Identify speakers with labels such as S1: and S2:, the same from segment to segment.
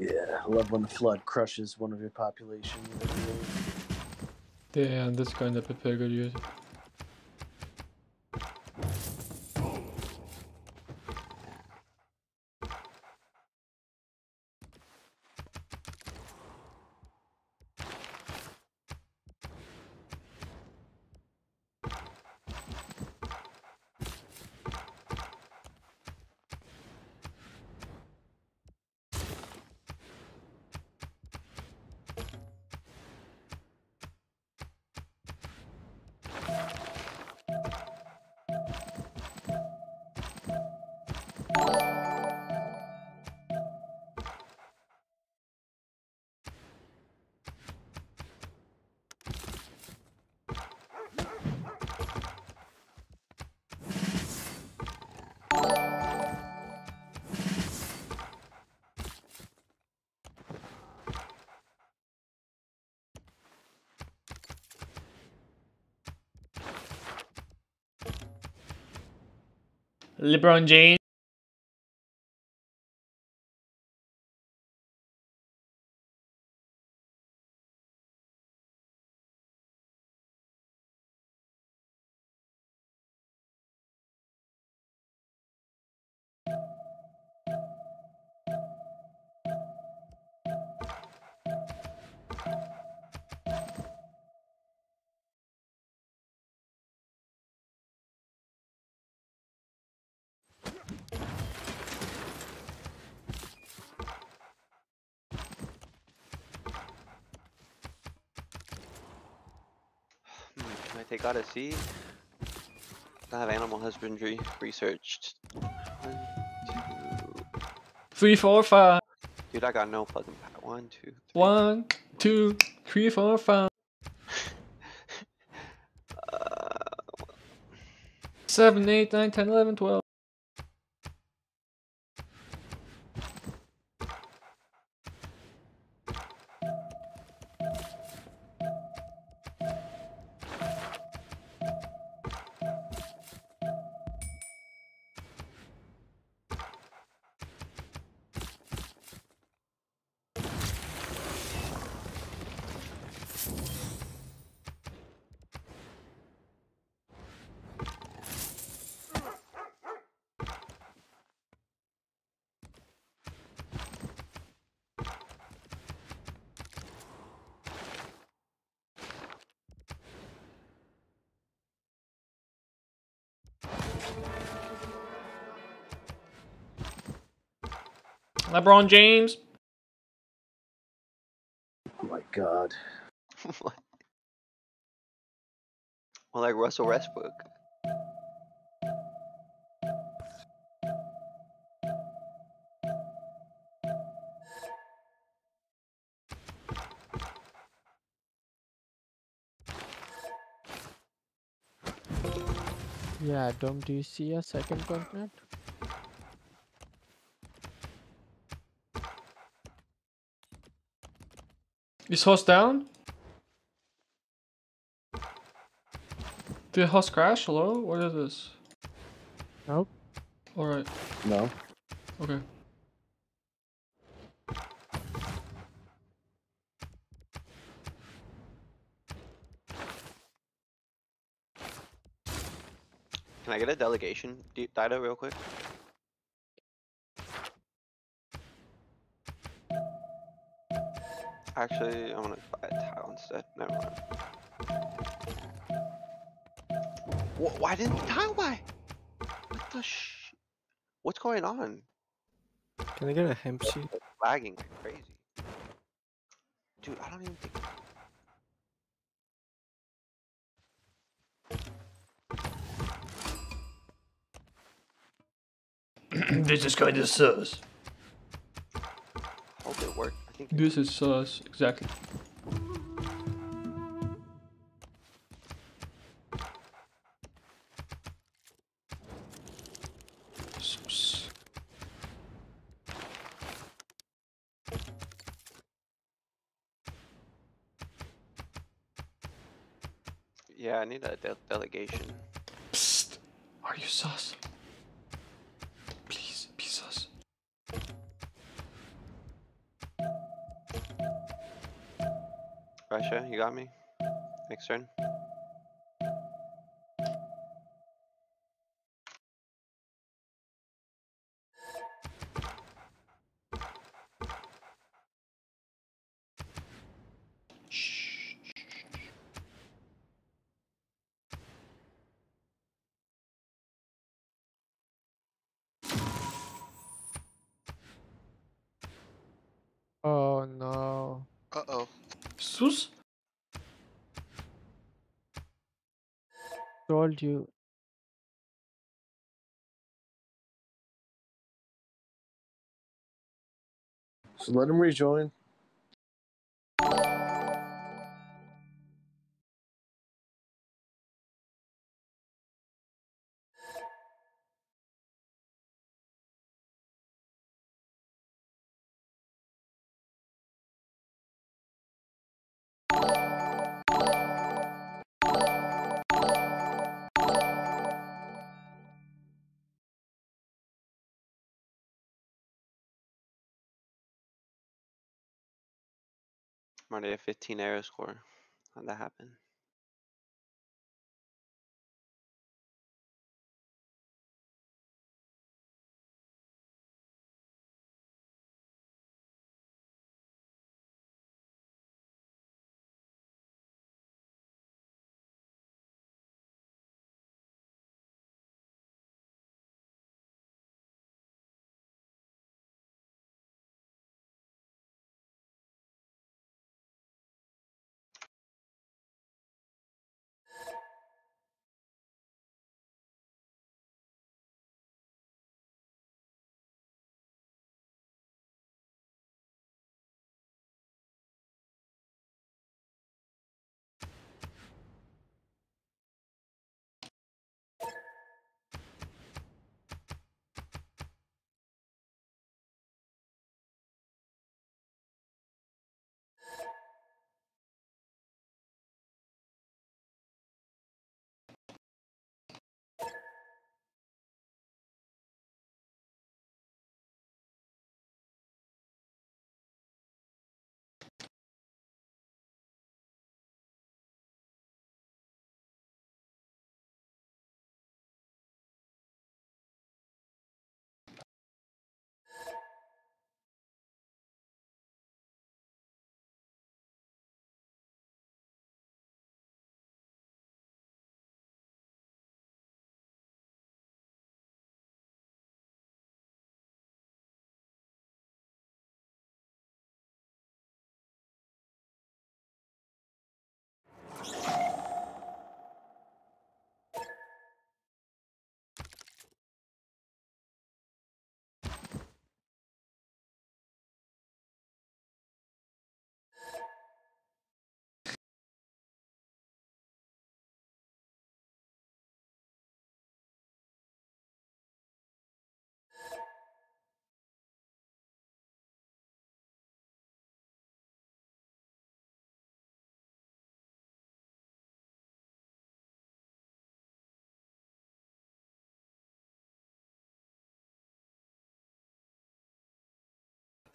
S1: I love when the flood crushes one of your population.
S2: Det er han, det ska inte pepega ju. LeBron James.
S3: Hmm, can I take out a seed? I have animal husbandry researched. One, two.
S2: Three, four, five.
S3: Dude, I got no fucking power. One, two, three.
S2: One, two, three, four, five.
S3: Uh,
S2: Seven, eight, nine, ten, eleven, twelve. LeBron James.
S1: Oh my god.
S3: Well, like Russell Westbrook.
S4: Yeah, Dom, do you see a second continent?
S2: Is host down? Did host crash? Hello? What is this?
S4: Nope.
S2: Alright,
S1: No.
S2: okay.
S3: Can I get a delegation, D- Dido, real quick? Actually, I'm gonna buy a tile instead. Never mind. Wh- why didn't the tile buy? What the sh? What's going on?
S4: Can I get a hemp seed?
S3: Lagging crazy. Dude, I don't even think.
S2: this is kind of sus.
S3: Hope it worked. I think. it-
S2: This is sus, exactly.
S3: Yeah, I need a got me? Next turn.
S1: Let him rejoin.
S3: Already at 15 era score. How'd that happen?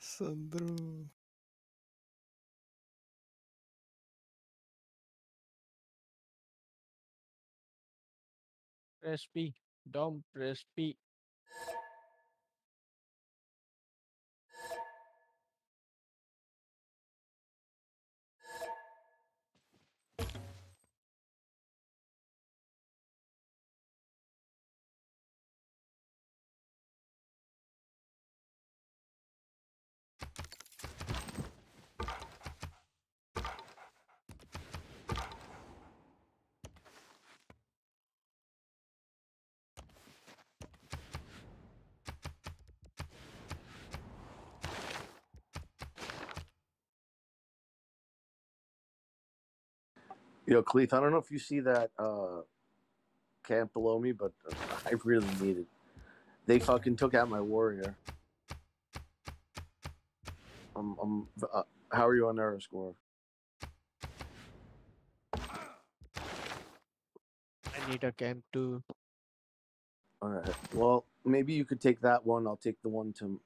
S4: Sandro. Press P. Don't press P.
S1: Yo, Cleeth, I don't know if you see that uh, camp below me, but I really need it. They fucking took out my warrior. I'm, I'm, uh, how are you on era score?
S4: I need a camp too.
S1: All right. Well, maybe you could take that one. I'll take the one to.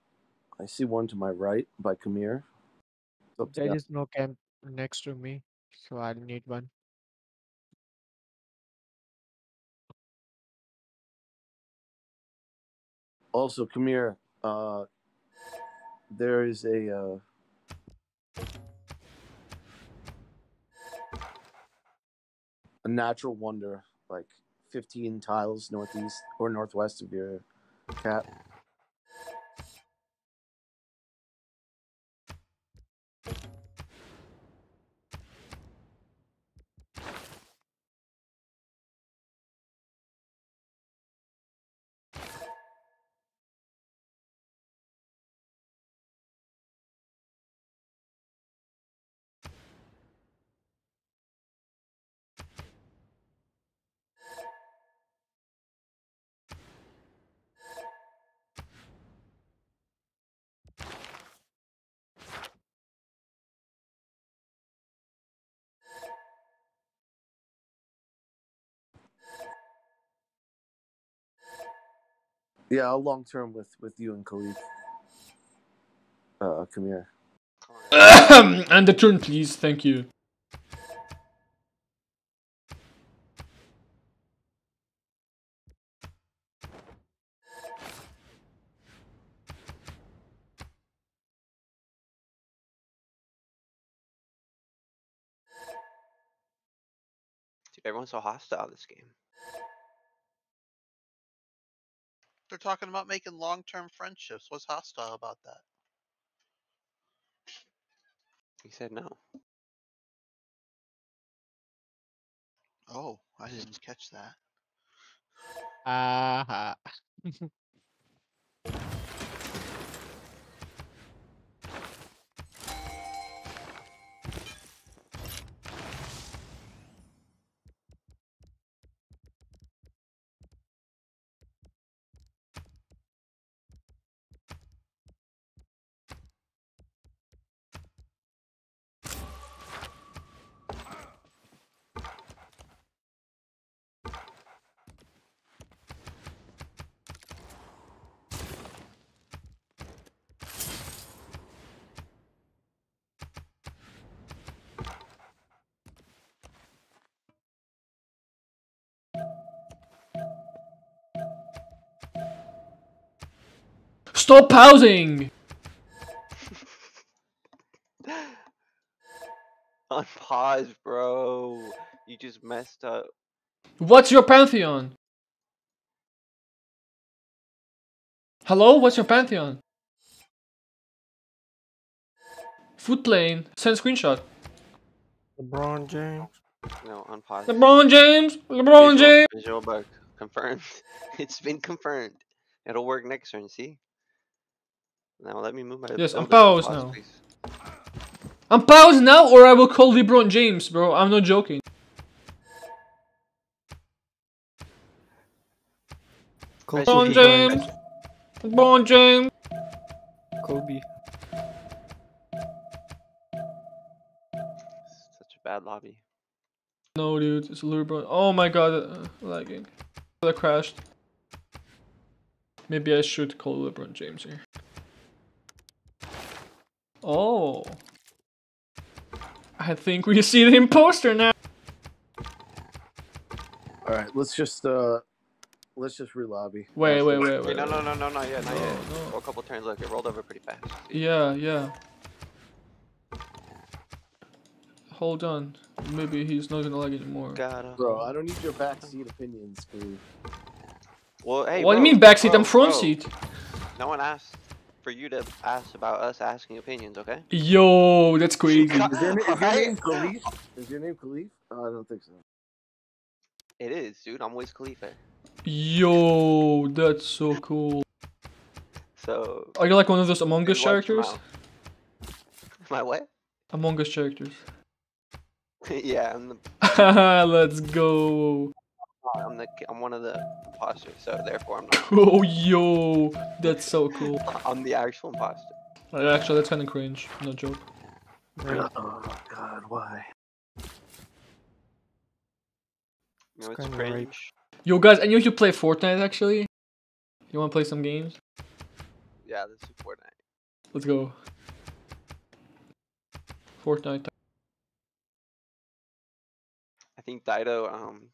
S1: I see one to my right by Kamir. It's up to
S4: There is no camp next to me. so I need one.
S1: Also, come here. Uh, there is a. Uh, a natural wonder, like 15 tiles northeast or northwest of your cap. Yeah, I'll long term with with you and Khalid. Uh, come here.
S2: and the turn, please. Thank you.
S3: Dude, everyone's so hostile this game.
S5: They're talking about making long-term friendships. What's hostile about that?
S3: He said no.
S5: Oh, I didn't catch that.
S4: Ah.
S2: Stop pausing!
S3: Unpause, bro. You just messed up.
S2: What's your pantheon? Hello, what's your pantheon? Foot lane, send screenshot.
S4: LeBron James.
S3: No, unpause.
S2: LeBron James, LeBron
S3: Visual-
S2: James.
S3: Visual bug confirmed. it's been confirmed. It'll work next turn. See. Now let me move my.
S2: Yes, I'm paused now.
S3: please.
S2: I'm paused now, or I will call LeBron James, bro. I'm not joking. LeBron James, LeBron James.
S4: Kobe.
S3: Such a bad lobby.
S2: No, dude, it's LeBron. Oh my god, uh, lagging. That crashed. Maybe I should call LeBron James here. Oh. I think we see the imposter now.
S1: All right, let's just uh, let's just relobby.
S2: Wait, wait, wait,
S3: Wait,
S2: wait.
S3: no, no, no, no, not yet, not
S2: No,
S3: yet.
S2: no.
S3: Go a couple turns. Look, it rolled over pretty fast.
S2: Yeah, yeah. Hold on. Maybe he's not gonna lag anymore.
S3: Gotta.
S1: Bro, I don't need your backseat opinions, Khalif.
S3: Well, hey.
S2: what do you mean backseat?
S3: bro,
S2: I'm front
S3: bro.
S2: seat.
S3: No one asked for you to ask about us asking opinions, okay?
S2: Yo, that's crazy.
S1: Is your, na- is your name Khalif? Is your name Khalif? Uh, I don't think so.
S3: It is, dude. I'm Wiz Khalifa.
S2: Yo, that's so cool.
S3: So.
S2: Are you like one of those Among Us characters?
S3: My what?
S2: Among Us characters.
S3: yeah, I'm the.
S2: Let's go.
S3: I'm the. I'm one of the imposters, so therefore I'm not.
S2: Oh, yo, that's so cool.
S3: I'm the actual imposter.
S2: Uh, Actually, that's kind of cringe. No joke.
S4: Right.
S1: Oh God, why?
S3: You know,
S4: It's
S3: it's
S4: kinda
S3: cringe.
S2: Yo, guys, I knew you play Fortnite actually. You want to play some games?
S3: Yeah, this is Fortnite.
S2: Let's go. Fortnite.
S3: I think Dido um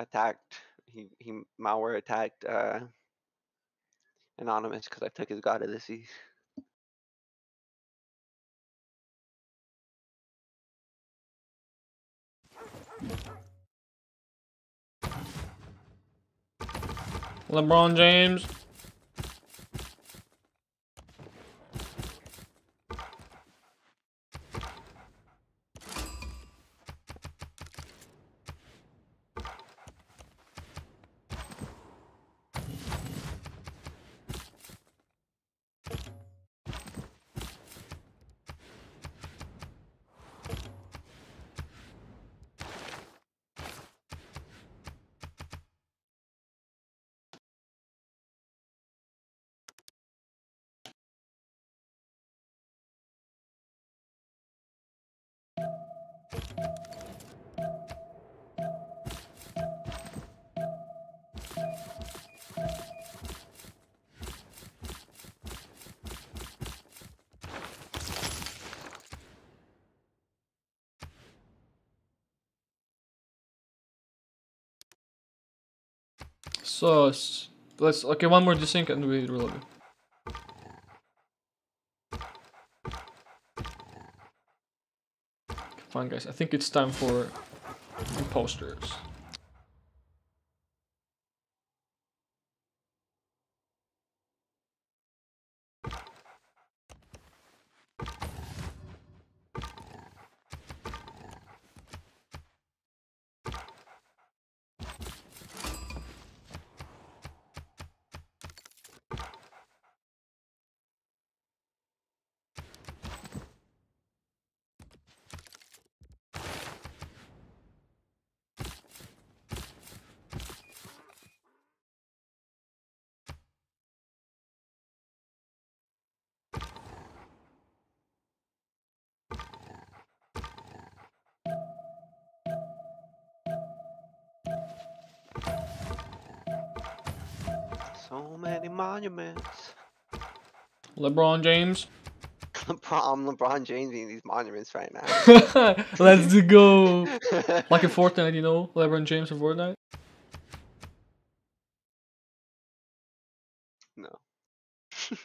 S3: attacked he he malware attacked uh anonymous because I took his god of the sea.
S2: LeBron James. So let's okay one more desync and we reload it. Fine guys, I think it's time for imposters.
S3: Monuments.
S2: LeBron James.
S3: LeBron, I'm LeBron James in these monuments right now.
S2: Let's go. Like in Fortnite, you know, LeBron James in Fortnite.
S3: no. You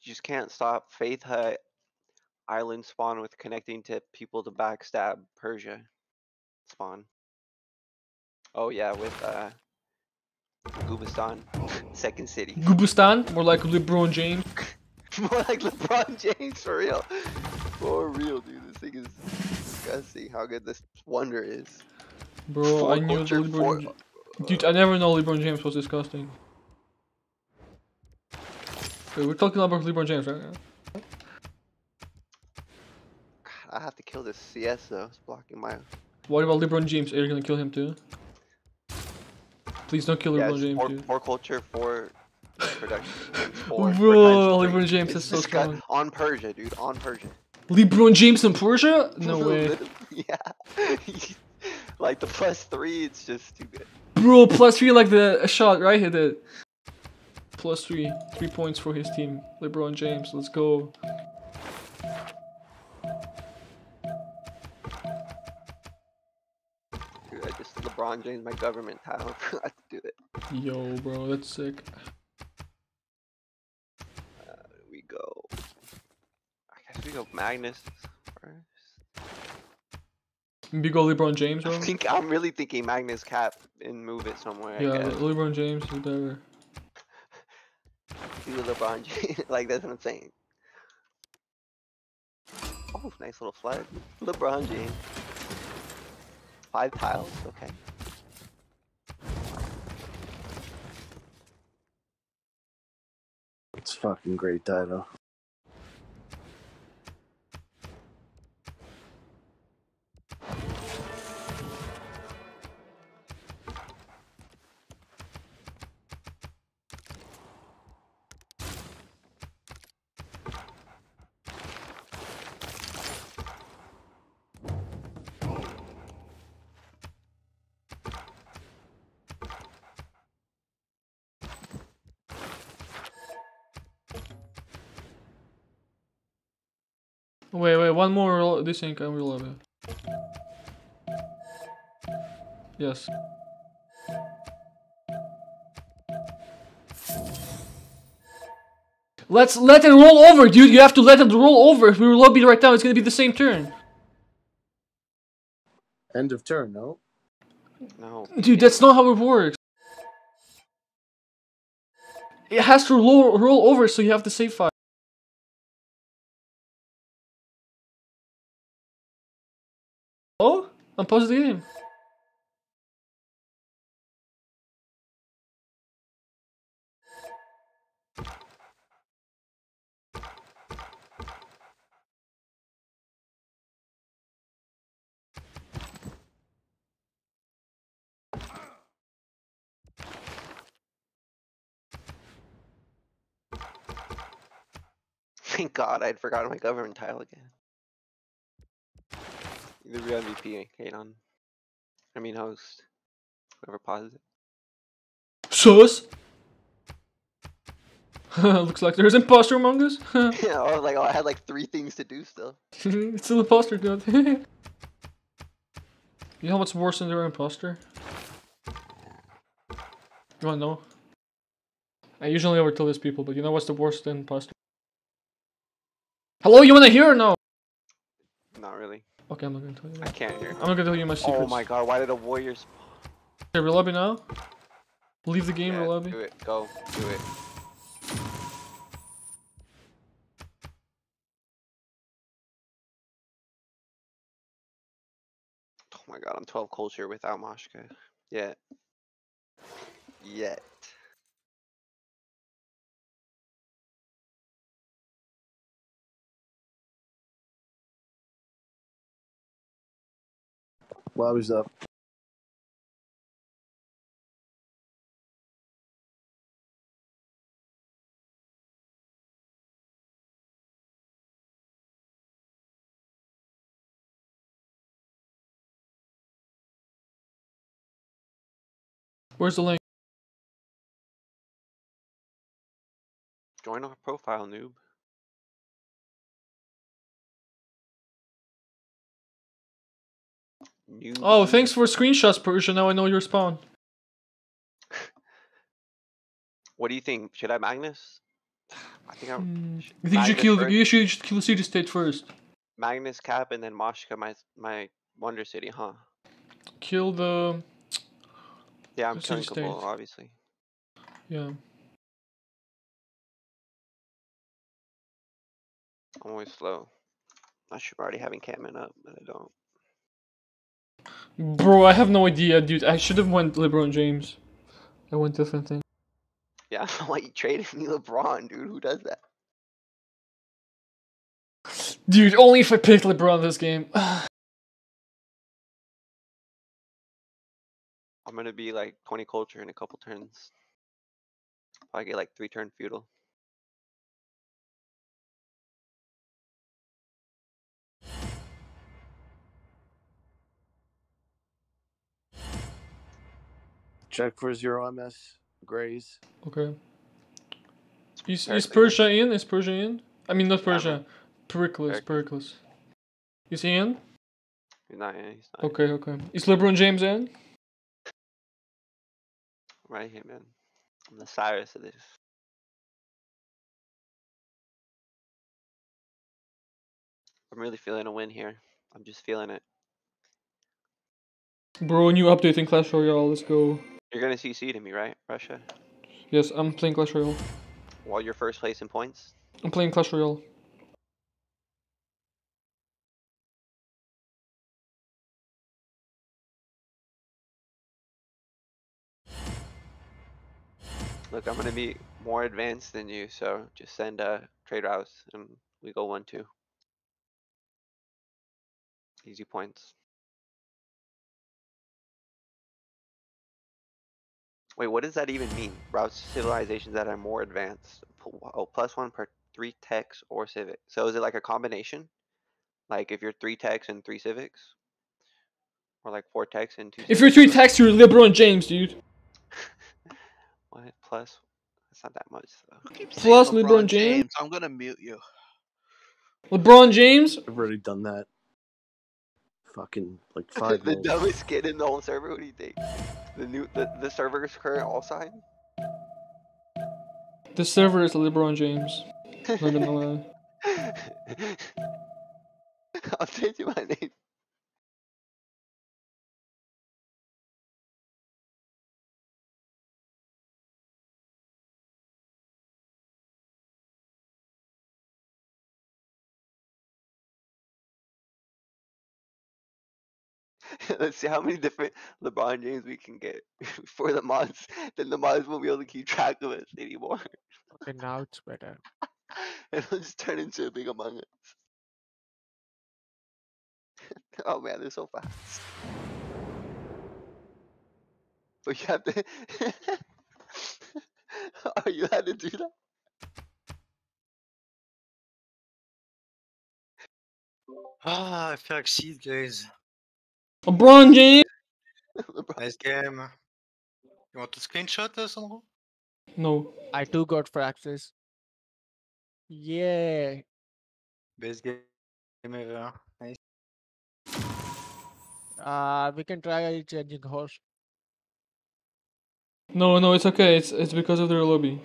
S3: just can't stop Faith Hut Island spawn with connecting to people to backstab Persia spawn. Oh yeah, with uh Gubistan, second city.
S2: Gubustan, more like LeBron James.
S3: More like LeBron James for real. For real, dude. This thing is disgusting. How good this wonder is.
S2: Bro,
S3: For
S2: I knew LeBron.
S3: for-
S2: J- Dude, I never know LeBron James was disgusting. Wait, we're talking about LeBron James right now.
S3: I have to kill this CS though. It's blocking my.
S2: What about LeBron James? Are you gonna kill him too? Please don't kill
S3: Yeah,
S2: LeBron James, dude.
S3: for culture, for production. it's four, four
S2: Bro. LeBron James is so strong.
S3: On Persia, dude. On Persia.
S2: LeBron James in Persia? No way.
S3: Yeah. like the plus three, it's just too good.
S2: Bro, plus three like the shot, right? Hit it. Plus three. Three points for his team. LeBron James, let's go.
S3: LeBron James, my government title. I have to do it.
S2: Yo, bro, that's sick.
S3: Here we go. I guess we go Magnus first.
S2: Maybe go LeBron James, bro.
S3: I think I'm really thinking Magnus cap and move it somewhere. I
S2: Yeah, LeBron James better.
S3: Do LeBron James. like that's what I'm saying. Oh, nice little flag. LeBron James. Five tiles. Okay.
S1: It's fucking great, Dido.
S2: One more roll- desync and we love it. Yes. Let's let it roll over, dude. You have to let it roll over. If we roll lobby right now, it's gonna be the same turn.
S1: End of turn, no?
S3: No.
S2: Dude, that's not how it works. It has to roll, roll over, so you have to save file. I'm paused the game.
S3: Thank God I'd forgotten my government tile again. Either real MVP, Kanon. I mean host. Whoever pauses it.
S2: Sus. Looks like there's imposter among us.
S3: yeah, I was like, oh, I had like three things to do still.
S2: it's still imposter, dude. you know what's worse than their imposter? You wanna know? I usually never tell these people, but you know what's the worst than imposter? Hello, you wanna hear or no?
S3: Not really.
S2: Okay, I'm not gonna tell you
S3: I can't hear.
S2: I'm not gonna tell you my secrets.
S3: Oh my god, why did the Warriors?
S2: Okay, we lobby now. Leave the game,
S3: Yeah,
S2: we lobby.
S3: do it, go, do it. Oh my god, I'm 12 culture without Moshka. Yet. Yet.
S1: Lobby's up.
S2: Where's the link?
S3: Join our profile, noob. Noob.
S2: Oh, thanks for screenshots, Persia. Now I know your spawn.
S3: What do you think? Should I Magnus? I think I'm
S2: I hmm. think you should kill. The,
S3: first.
S2: you should kill city state first.
S3: Magnus Cap and then Moshka, my my Wonder City, huh?
S2: Kill the.
S3: Yeah, I'm
S2: The
S3: killing obviously.
S2: Yeah.
S3: I'm always slow. I should already have encampment up, but I don't.
S2: Bro, I have no idea, dude. I should have went LeBron James. I went different thing.
S3: Yeah, I don't know why you traded me LeBron, dude. Who does that?
S2: Dude, only if I picked LeBron this game.
S3: I'm gonna be like 20 culture in a couple turns. Probably get like three turn feudal.
S1: Check for zero MS. Grays.
S2: okay. Is, is Persia in? Is Persia in? I mean, not Persia. Pericles.
S3: Pericles.
S2: Is he in?
S3: He's not in, he's not in.
S2: Okay, okay. Is LeBron James in?
S3: Right here, man. I'm the Cyrus of this. I'm really feeling a win here. I'm just feeling it.
S2: Bro, new update in Clash Royale. Let's go.
S3: You're gonna CC to me, right, Russia?
S2: Yes, I'm playing Clash Royale.
S3: While you're first place in points?
S2: I'm playing Clash Royale.
S3: Look, I'm gonna be more advanced than you, so just send uh trade routes and we go one two. Easy points. Wait, what does that even mean? Routes to civilizations that are more advanced. Oh, plus one per three techs or civic. So is it like a combination? Like if you're three techs and three civics? Or like four techs and two
S2: If you're three techs, you're LeBron James, dude.
S3: What? Plus? That's not that much though.
S2: Plus
S5: saying
S2: LeBron James?
S5: I'm gonna mute you.
S2: LeBron James.
S1: I've already done that. Fucking like five.
S3: the dumbest kid in the whole server. What do you think? The new the the server's current all sign.
S2: The server is LeBron James. Not gonna lie.
S3: I'll change you my name. Let's see how many different LeBron James we can get for the mods. Then the mods won't be able to keep track of us anymore.
S4: Okay, now it's better.
S3: It'll just turn into a big Among Us. oh man, they're so fast. But you have to. Are you had to do that?
S6: Ah, I feel like shit, guys.
S2: LeBron James.
S6: Nice game. You want to screenshot uh, Sandro?
S2: No.
S4: I too got fractures. Yeah.
S6: Best game ever. Nice.
S4: Uh, we can try changing horse.
S2: No, no, it's okay. It's it's because of their lobby.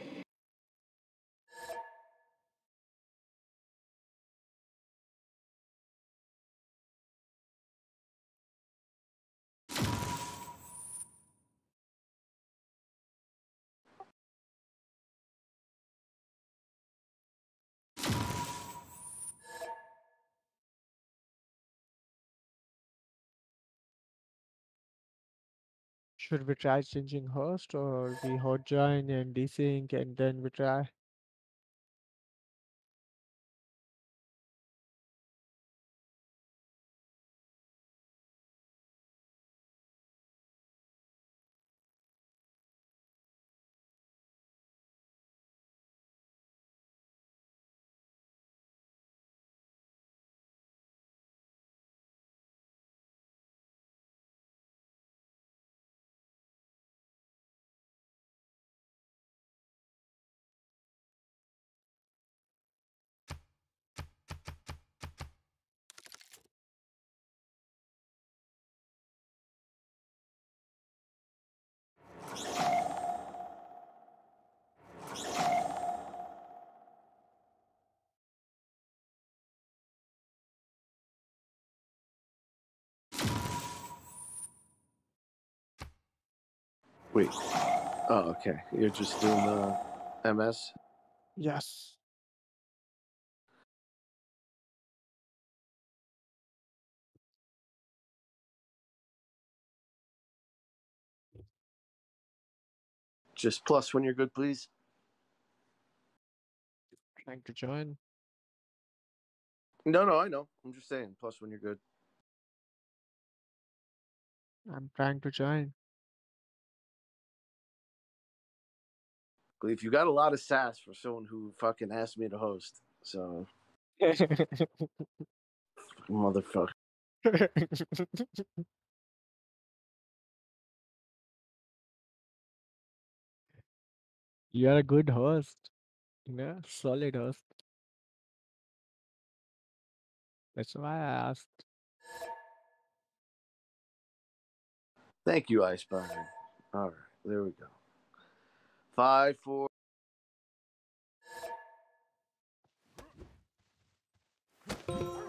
S4: Should we try changing host or we hot join and desync and then we try?
S1: Wait. Oh, okay. You're just doing the MS.
S4: Yes.
S1: Just plus when you're good, please.
S4: Trying to join.
S1: No, no, I know. I'm just saying plus when you're good.
S4: I'm trying to join.
S1: If you got a lot of sass for someone who fucking asked me to host, so motherfucker.
S4: you are a good host. Yeah, solid host. That's why I asked.
S1: Thank you, Ice Spider. All right, there we go. Five, four.
S2: you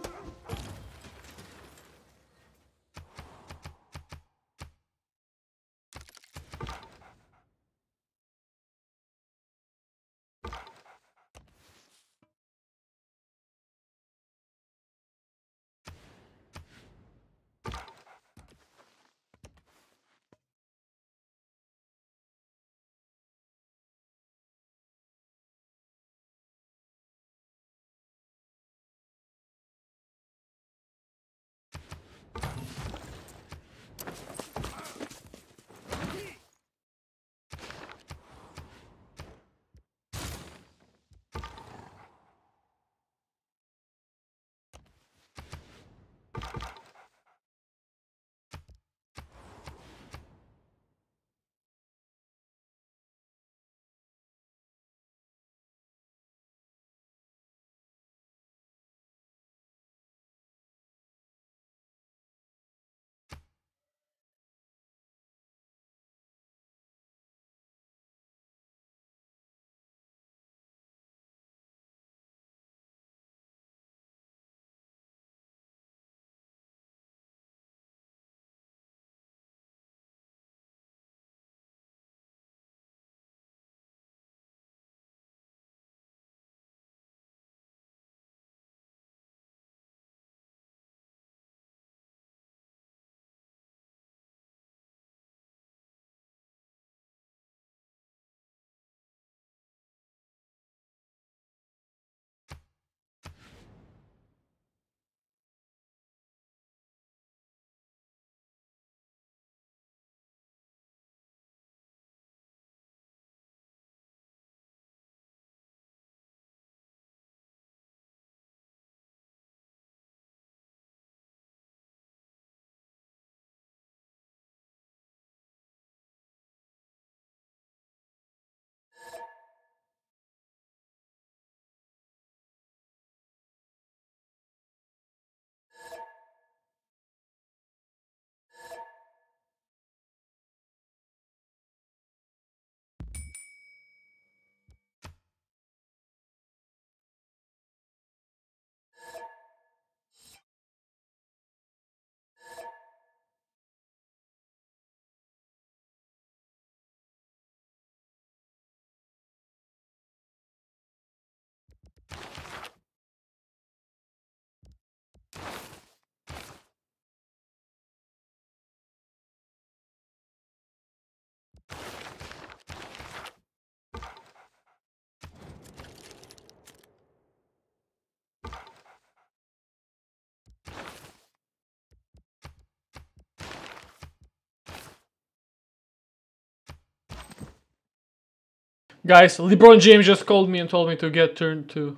S2: Guys, LeBron James just called me and told me to get turn two.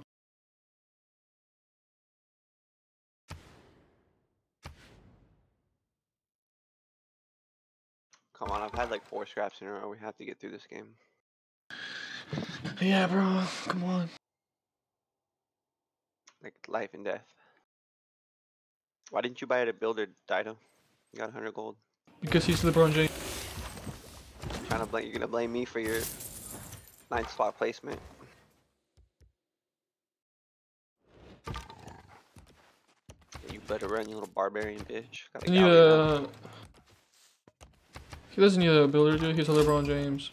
S3: Come on, I've had like four scraps in a row. We have to get through this game.
S2: Yeah, bro. Come on.
S3: Like life and death. Why didn't you buy it at Builder, Dido? You got 100 gold.
S2: Because he's LeBron James.
S3: Trying to blame, you're gonna blame me for your ninth spot placement. You better run, you little barbarian bitch. Got a
S2: He,
S3: galleon now.
S2: uh, he doesn't need a builder, dude. He's a LeBron James.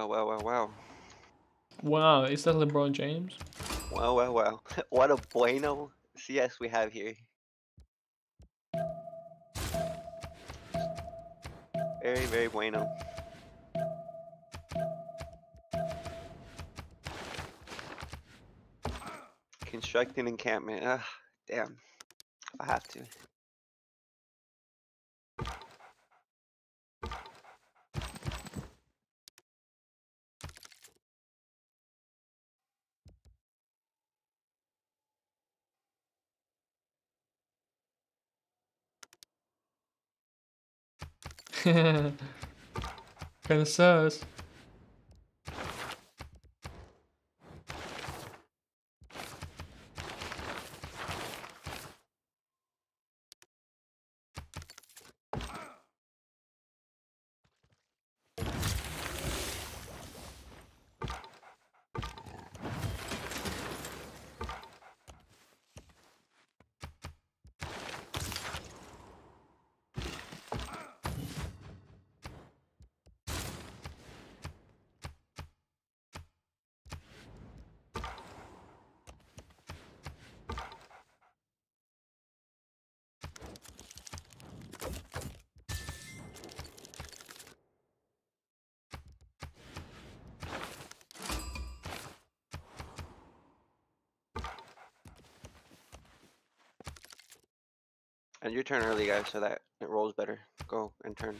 S3: Well, well, well, well.
S2: Wow, is that LeBron James?
S3: Well, well, well. what a bueno CS we have here. Very, very bueno. Constructing encampment. Ah, damn. I have to.
S2: Kinda sus.
S3: And your turn early, guys, so that it rolls better. Go and turn.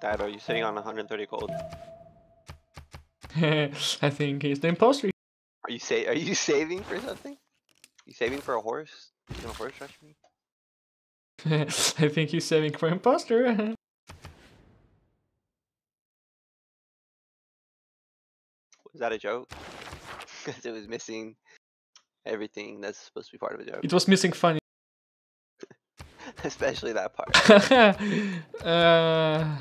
S3: Dad, are you sitting on 130 gold?
S2: I think he's the imposter.
S3: Are you sa- Are you saving for something? You saving for a horse? You gonna horse rush me?
S2: I think he's saving for imposter.
S3: Was that a joke? Because it was missing everything that's supposed to be part of a joke,
S2: it was missing funny.
S3: especially that part.
S2: uh,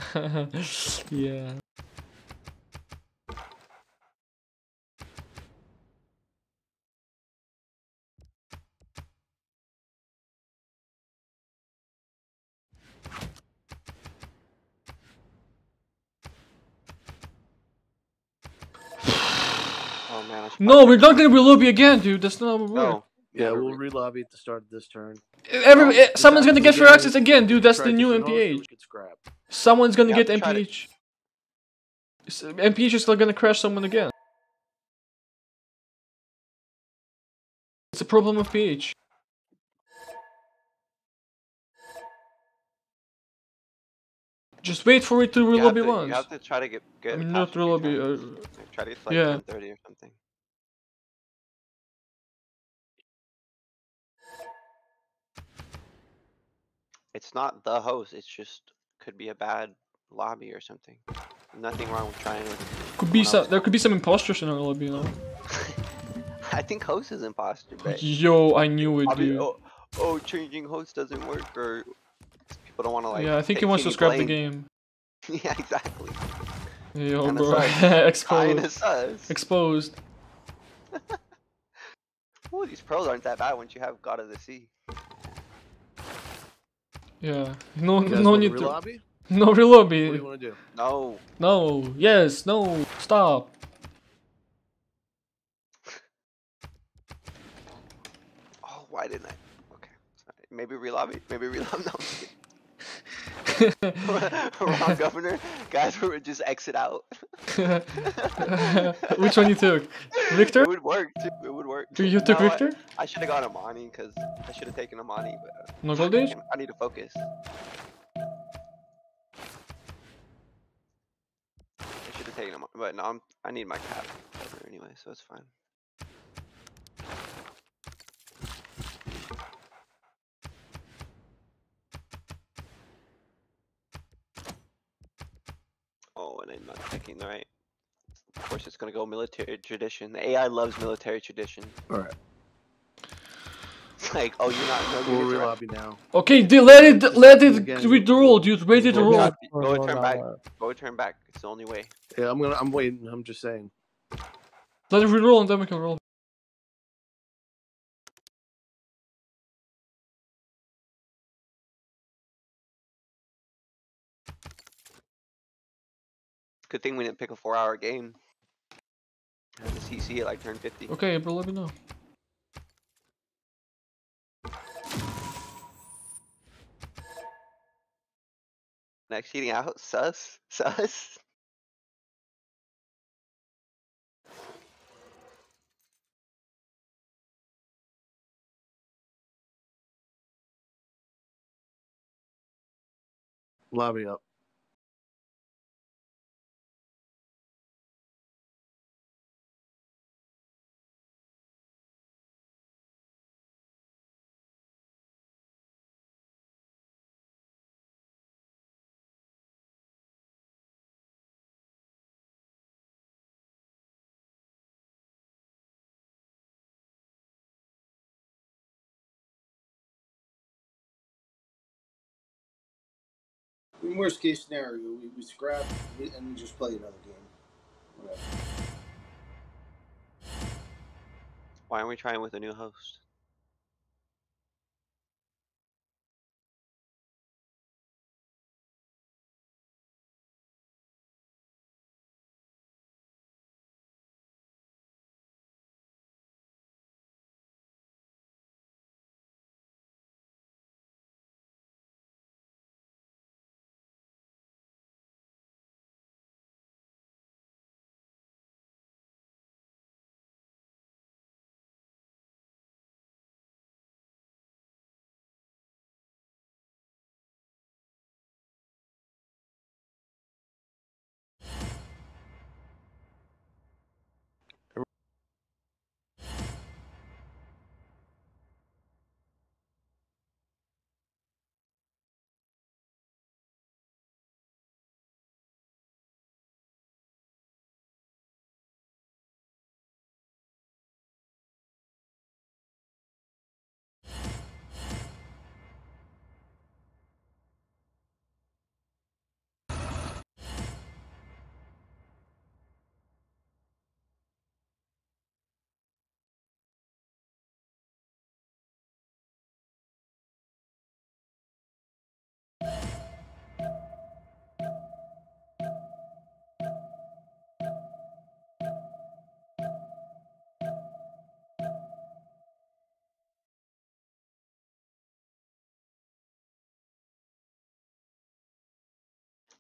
S2: yeah. No, we're not gonna relobby again, dude. That's not how it
S3: No.
S1: Yeah, we'll relobby at the start of this turn.
S2: Every,
S1: Well,
S2: eh, someone's gonna get
S1: get
S2: for access again, dude. That's the new
S1: get to know us,
S2: MPH.
S1: we could scrap.
S2: Someone's gonna
S3: Yeah,
S2: get
S3: try to-
S2: MPH. MPH is still gonna crash someone again. It's a problem of PH. Just wait for it to relobby
S3: to,
S2: once.
S3: you have to try to get get.
S2: I mean, not
S3: a few
S2: relobby. Uh,
S3: Like, try to get like
S2: yeah.
S3: 130 or something. It's not the host. It's just could be a bad lobby or something. Nothing wrong with trying to.
S2: could be some. There could be some imposters in our lobby, you know.
S3: I think host is imposter, but
S2: Yo, I knew it, dude.
S3: oh, oh, changing host doesn't work, or people don't want to like.
S2: yeah, I think he wants to scrap the game.
S3: yeah, exactly.
S2: Yo,
S3: Kinda
S2: bro. Exposed. Exposed.
S3: Ooh, these pros aren't that bad once you have God of the Sea.
S2: Yeah. No, no need
S1: to. Lobby?
S2: No relobby.
S1: What do you want to do?
S3: No.
S2: No. Yes. No. Stop.
S3: oh, why didn't I? Okay. Sorry. Maybe relobby. Maybe relobby. No. I'm just kidding. Wrong governor. Guys, we would just exit out.
S2: Which one you took? Victor?
S3: It would work too. It would work.
S2: You you took
S3: No,
S2: Victor?
S3: I, should have gone Amani because I should have taken Amani, but uh,
S2: No gold age?
S3: I need to focus. I should have taken him, but no, I'm, I need my cap anyway, so it's fine. Oh, and I'm not checking the right. Of course, it's gonna go military tradition. The AI loves military tradition.
S1: All right,
S3: It's like, oh, you're not. No,
S1: we'll
S3: units are-
S1: relobby now.
S2: Okay, dude, let it let it
S1: Again,
S2: read the rule, dude. Read it the
S3: Go
S2: rule.
S3: Go
S4: one
S3: turn back.
S4: hour.
S3: Go turn back. It's the only way.
S1: Yeah, I'm gonna. I'm waiting. I'm just saying.
S2: Let it read the rule and then we can roll.
S3: Good thing we didn't pick a four-hour game. Had the CC at like turn 50.
S2: Okay, bro, let me know.
S3: Next heating out. Sus. Sus.
S1: Lobby up. In worst case scenario, we, we scrap and we just play another game. Whatever.
S3: Why aren't we trying with a new host?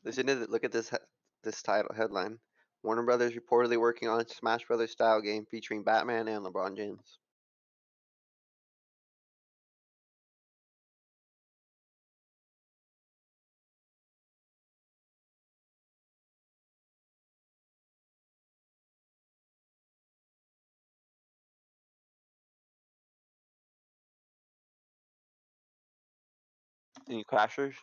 S3: Listen look at this this title headline. Warner Brothers reportedly working on a Smash Brothers style game featuring Batman and LeBron James. Any crashers?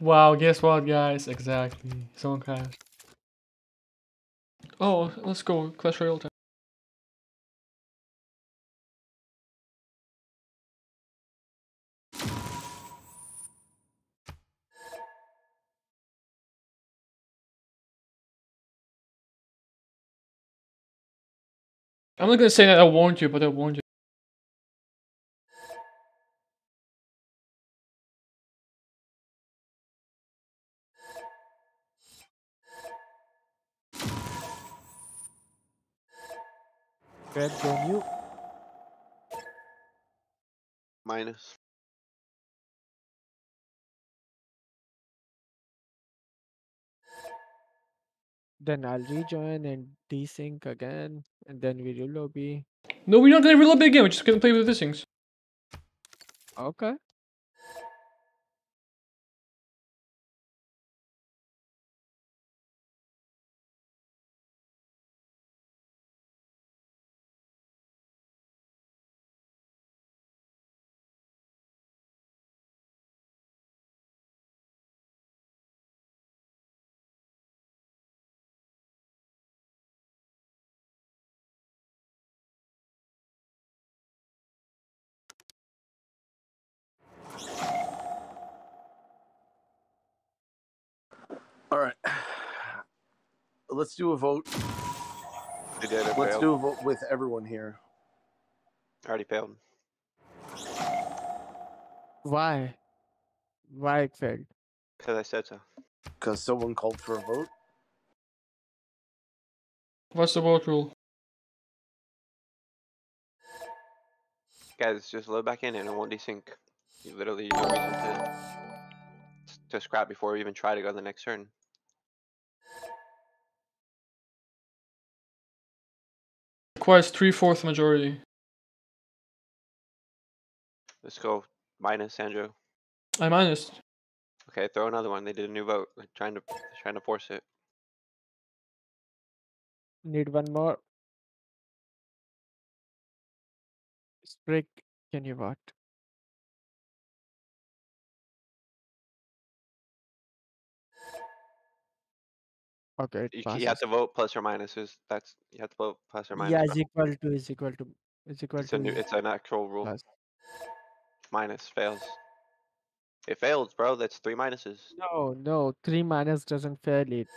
S2: Wow, guess what, guys? Exactly. Someone crashed. Oh, let's go. Clash Royale time. I'm not gonna say that I warned you, but I warned you.
S4: Red on you.
S3: Minus.
S4: Then I'll rejoin and desync again, and then we will lobby.
S2: No, we're not gonna reload again. We're just gonna play with these things.
S4: Okay.
S1: Let's do a vote.
S3: Did.
S1: Let's
S3: failed.
S1: do a vote with everyone here.
S3: Already failed.
S4: Why? Why it failed?
S3: Because I said so.
S1: Because someone called for a vote.
S2: What's the vote rule?
S3: Guys, just load back in and it won't desync. You literally no reason to to scrap before we even try to go to the next turn.
S2: Requires three fourth majority.
S3: Let's go minus Andrew.
S2: I minus.
S3: Okay, throw another one. They did a new vote. They're trying to trying to force it.
S4: Need one more. Sprig, can you what? Okay, it
S3: You, you have
S4: passes.
S3: to vote plus or minus. Is that's you have to vote plus or minus.
S4: Yeah,
S3: bro.
S4: is equal to is equal to is equal
S3: It's a
S4: to
S3: new, it's an actual rule.
S4: plus.
S3: Minus fails. It fails, bro. That's three minuses.
S4: No, no, three minus doesn't fail it.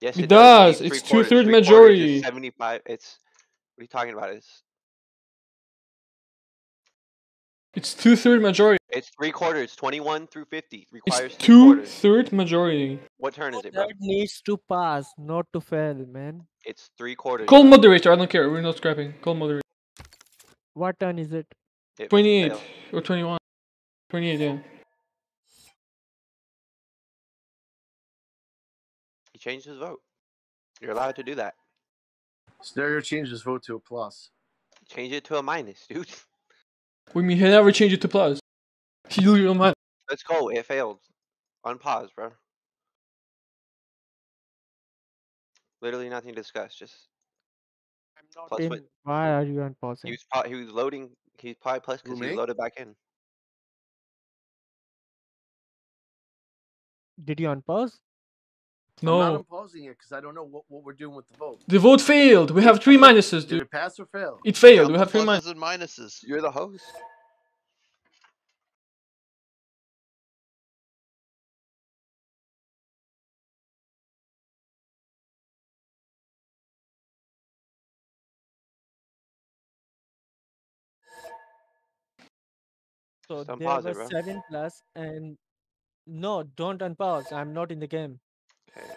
S3: Yes,
S2: It
S3: it
S2: does,
S3: It's
S2: it's
S3: three-quarters.
S2: two-third
S3: Three-quarters is
S2: majority.
S3: Seventy-five. It's what are you talking about? It's
S2: It's two third majority.
S3: it's three quarters. Twenty-one through fifty requires
S2: It's
S3: three
S2: two
S3: quarters.
S2: third majority.
S3: What turn is it, bro?
S4: That needs to pass, not to fail, man.
S3: It's three quarters.
S2: Call moderator. I don't care. We're not scrapping. Call moderator.
S4: What turn is it?
S3: It
S2: Twenty-eight
S3: failed.
S2: or twenty-one. Twenty-eight. Yeah.
S3: He changed his vote. You're allowed to do that.
S1: Stereo changed his vote to a plus.
S3: Change it to a minus, dude.
S2: We mean he never changed it to plus. He literally don't mind.
S3: Let's go. It failed. Unpause, bro. Literally nothing to discuss. Just
S4: I'm not
S3: Plus
S4: in.
S3: what-
S4: Why are you
S3: he
S4: unpausing?
S3: was pro- he was loading. He's probably plus
S1: Who,
S3: because he loaded back in.
S4: Did you unpause?
S1: I'm
S2: No.
S1: not pausing it because I don't know what, what we're doing with the vote.
S2: The vote failed. We have three minuses,
S1: Did
S2: dude.
S1: it pass or fail?
S2: It failed.
S5: Count
S2: We have three minuses.
S5: and minuses.
S3: You're the host.
S4: So
S3: Just
S4: there
S3: unpause
S4: were
S3: it,
S4: seven plus and no, don't unpause. I'm not in the game.
S3: Okay.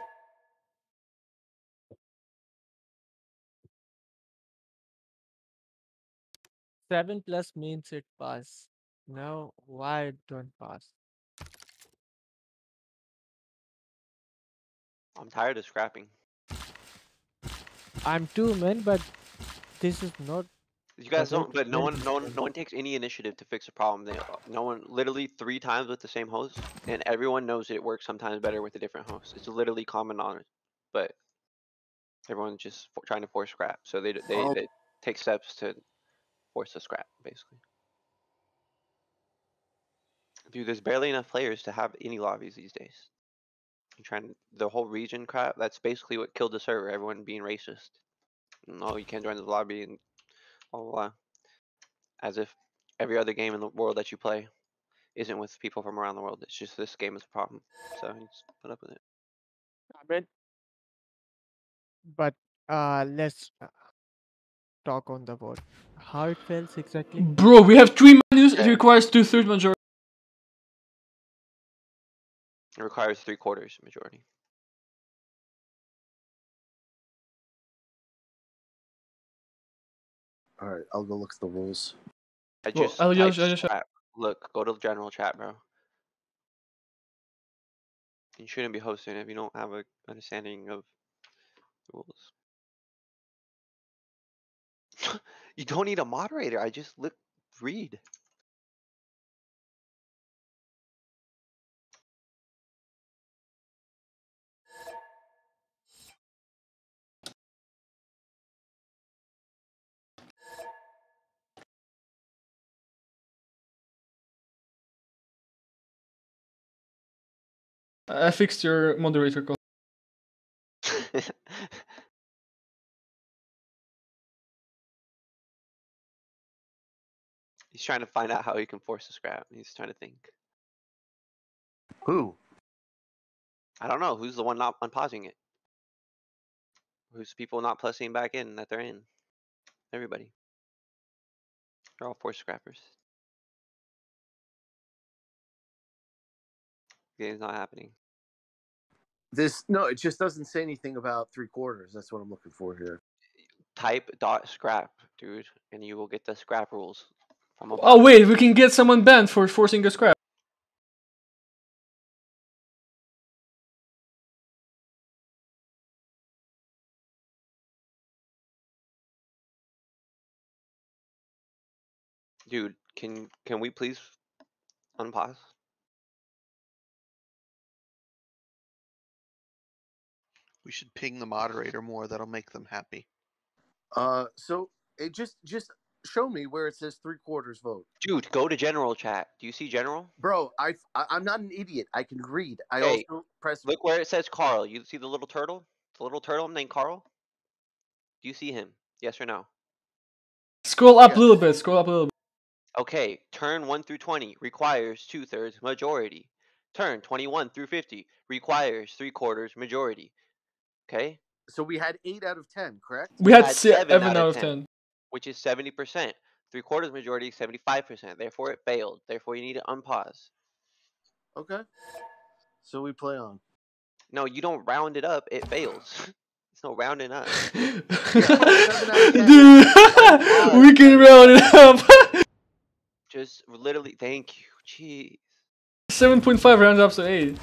S4: Seven plus means it pass. Now why it don't pass?
S3: I'm tired of scrapping.
S4: I'm two man, but this is not
S3: You guys don't, but no one, no one, no one takes any initiative to fix a problem. They, uh, no one, literally three times with the same host, and everyone knows it works sometimes better with a different host. It's literally common knowledge, but everyone's just trying to force scrap. So they, they,
S1: Oh.
S3: they take steps to force the scrap, basically. Dude, there's barely enough players to have any lobbies these days. You're trying the whole region crap. That's basically what killed the server. Everyone being racist. No, oh, you can't join the lobby and blah blah. blah. As if every other game in the world that you play isn't with people from around the world. It's just this game is a problem. So you just put up with it.
S4: I mean, but uh, let's. uh, talk on the board. How it feels exactly?
S2: Bro, we have three menus. It requires two thirds majority.
S3: It requires three quarters majority.
S1: All right, I'll go look at the rules.
S3: I
S2: Well,
S3: just oh,
S2: I'll
S3: typed
S2: just- I'll just-
S3: scrap. Look, go to the general chat, bro. You shouldn't be hosting if you don't have a understanding of rules. you don't need a moderator. I just look read.
S2: I fixed your moderator cost.
S3: He's trying to find out how he can force a scrap. He's trying to think.
S1: Who?
S3: I don't know who's the one not unpausing it. Who's people not plussing back in that they're in? Everybody. They're all force scrappers. Game's not happening.
S1: This no, it just doesn't say anything about three quarters. That's what I'm looking for here.
S3: Type dot scrap, dude, and you will get the scrap rules from above.
S2: Oh wait, we can get someone banned for forcing a scrap.
S3: Dude, can can we please unpause?
S5: We should ping the moderator more. That'll make them happy.
S1: Uh, so it just just show me where it says three quarters vote,
S3: Dude, go to general chat. Do you see general?
S1: bro. I, I I'm not an idiot. I can read. I
S3: Hey,
S1: also press.
S3: Look where it says Carl. You see the little turtle? The little turtle named Carl? Do you see him? Yes or no?
S2: Scroll up
S1: Yeah.
S2: a little bit. Scroll up a little bit.
S3: Okay, turn 1 through 20 requires two thirds majority. Turn 21 through 50 requires three quarters majority. Okay,
S1: So we had eight out of ten, correct?
S2: We had
S3: had seven
S2: seven
S3: out
S2: out
S3: of
S2: of
S3: 10.
S2: ten.
S3: which is 70%. Three quarters majority, 75%. Therefore, it failed. Therefore, you need to unpause.
S1: Okay. So we play on.
S3: No, you don't round it up. It fails. It's no rounding up.
S2: Dude, we can round it up.
S3: Just literally, thank you. Jeez.
S2: Seven point five rounds up to eight.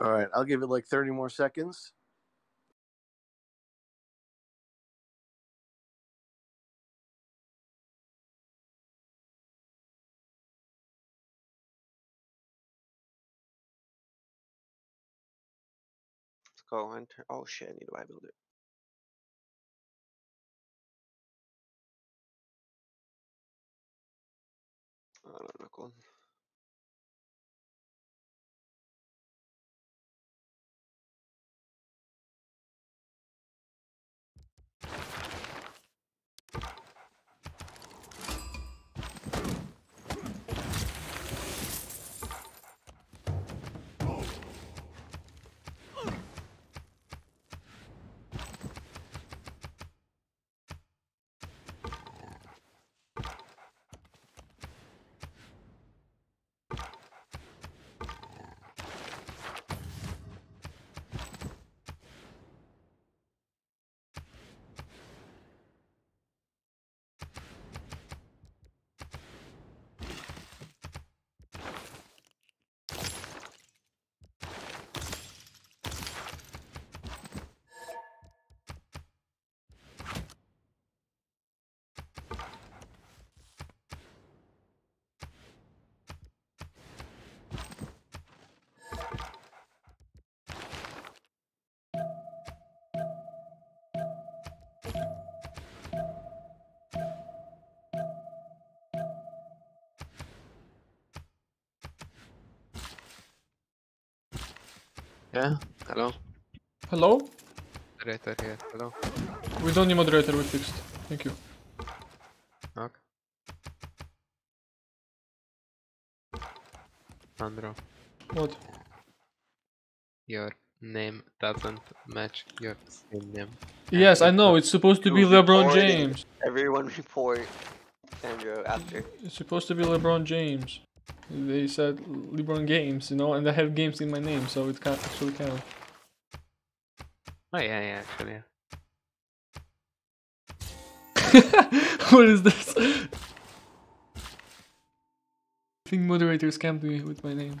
S1: All right, I'll give it like thirty more seconds.
S3: Let's go enter. Oh shit, I need to buy builder. I don't know, cool.
S7: Yeah, hello.
S2: Hello?
S7: Moderator here, hello.
S2: We don't need moderator, we fixed. Thank you.
S7: Okay. Sandro,
S2: What?
S7: your name doesn't match your Steam name.
S2: Yes, I know, it's supposed to be LeBron. James.
S3: Everyone report Sandro after.
S2: It's supposed to be LeBron James. They said LeBron Games, you know, and I have games in my name, so it can't actually count.
S7: Oh yeah, yeah, actually. yeah.
S2: what is this? I think moderators camped me with my name.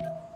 S2: you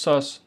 S2: Sus.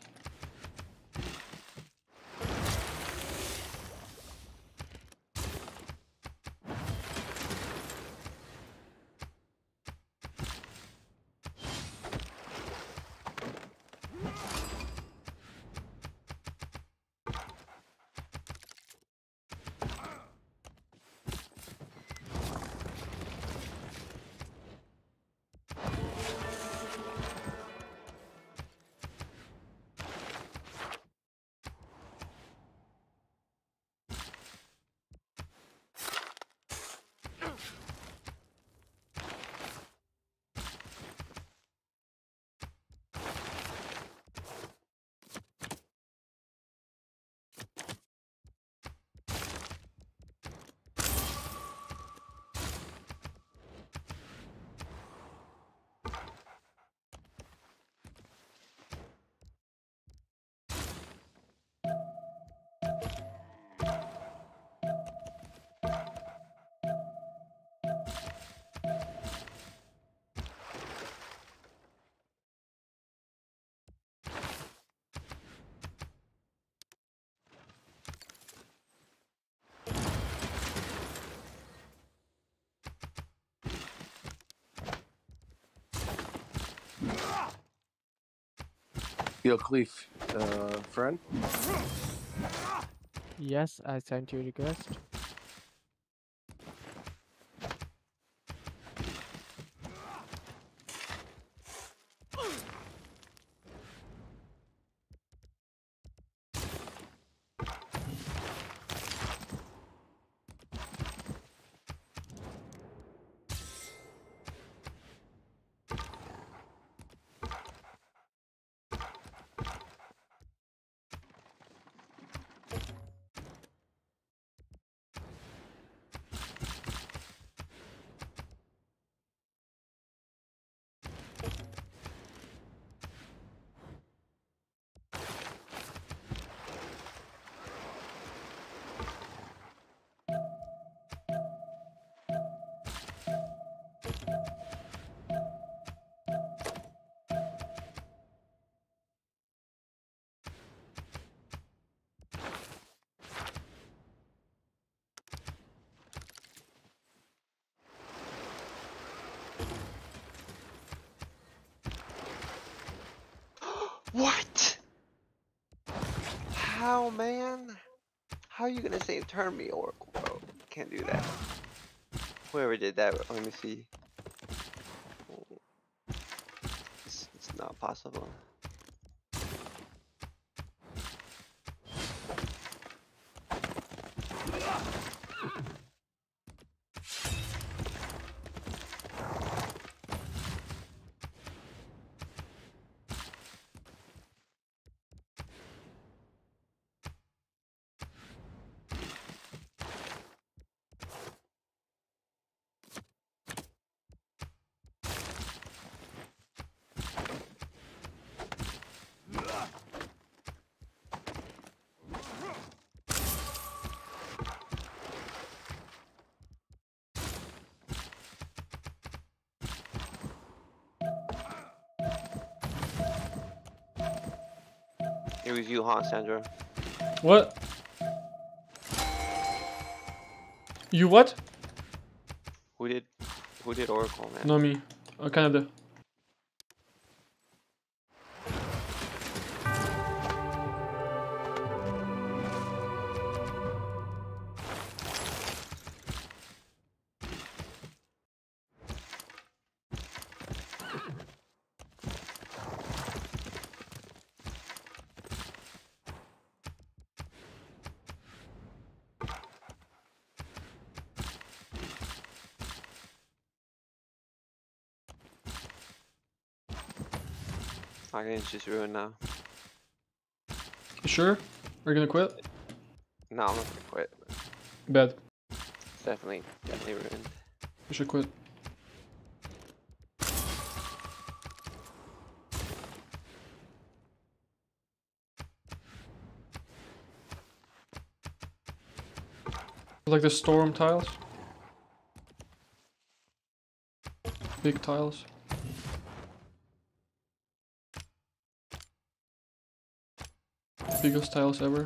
S1: Yo, Cleef, uh, friend.
S4: Yes, I sent you a
S3: request. How, man? How are you gonna save turn me, Oracle, bro? Can't do that. Whoever did that, let me see. It's, it's not possible. It was you, huh, Sandra?
S2: What? You what?
S3: Who did, who did Oracle, man?
S2: No me. Uh, Canada.
S3: Game's just ruined now.
S2: You sure? We're gonna quit?
S3: No, I'm not gonna quit.
S2: Bad.
S3: It's definitely, definitely ruined.
S2: We should quit. Like the storm tiles? Big tiles. Biggest tiles ever.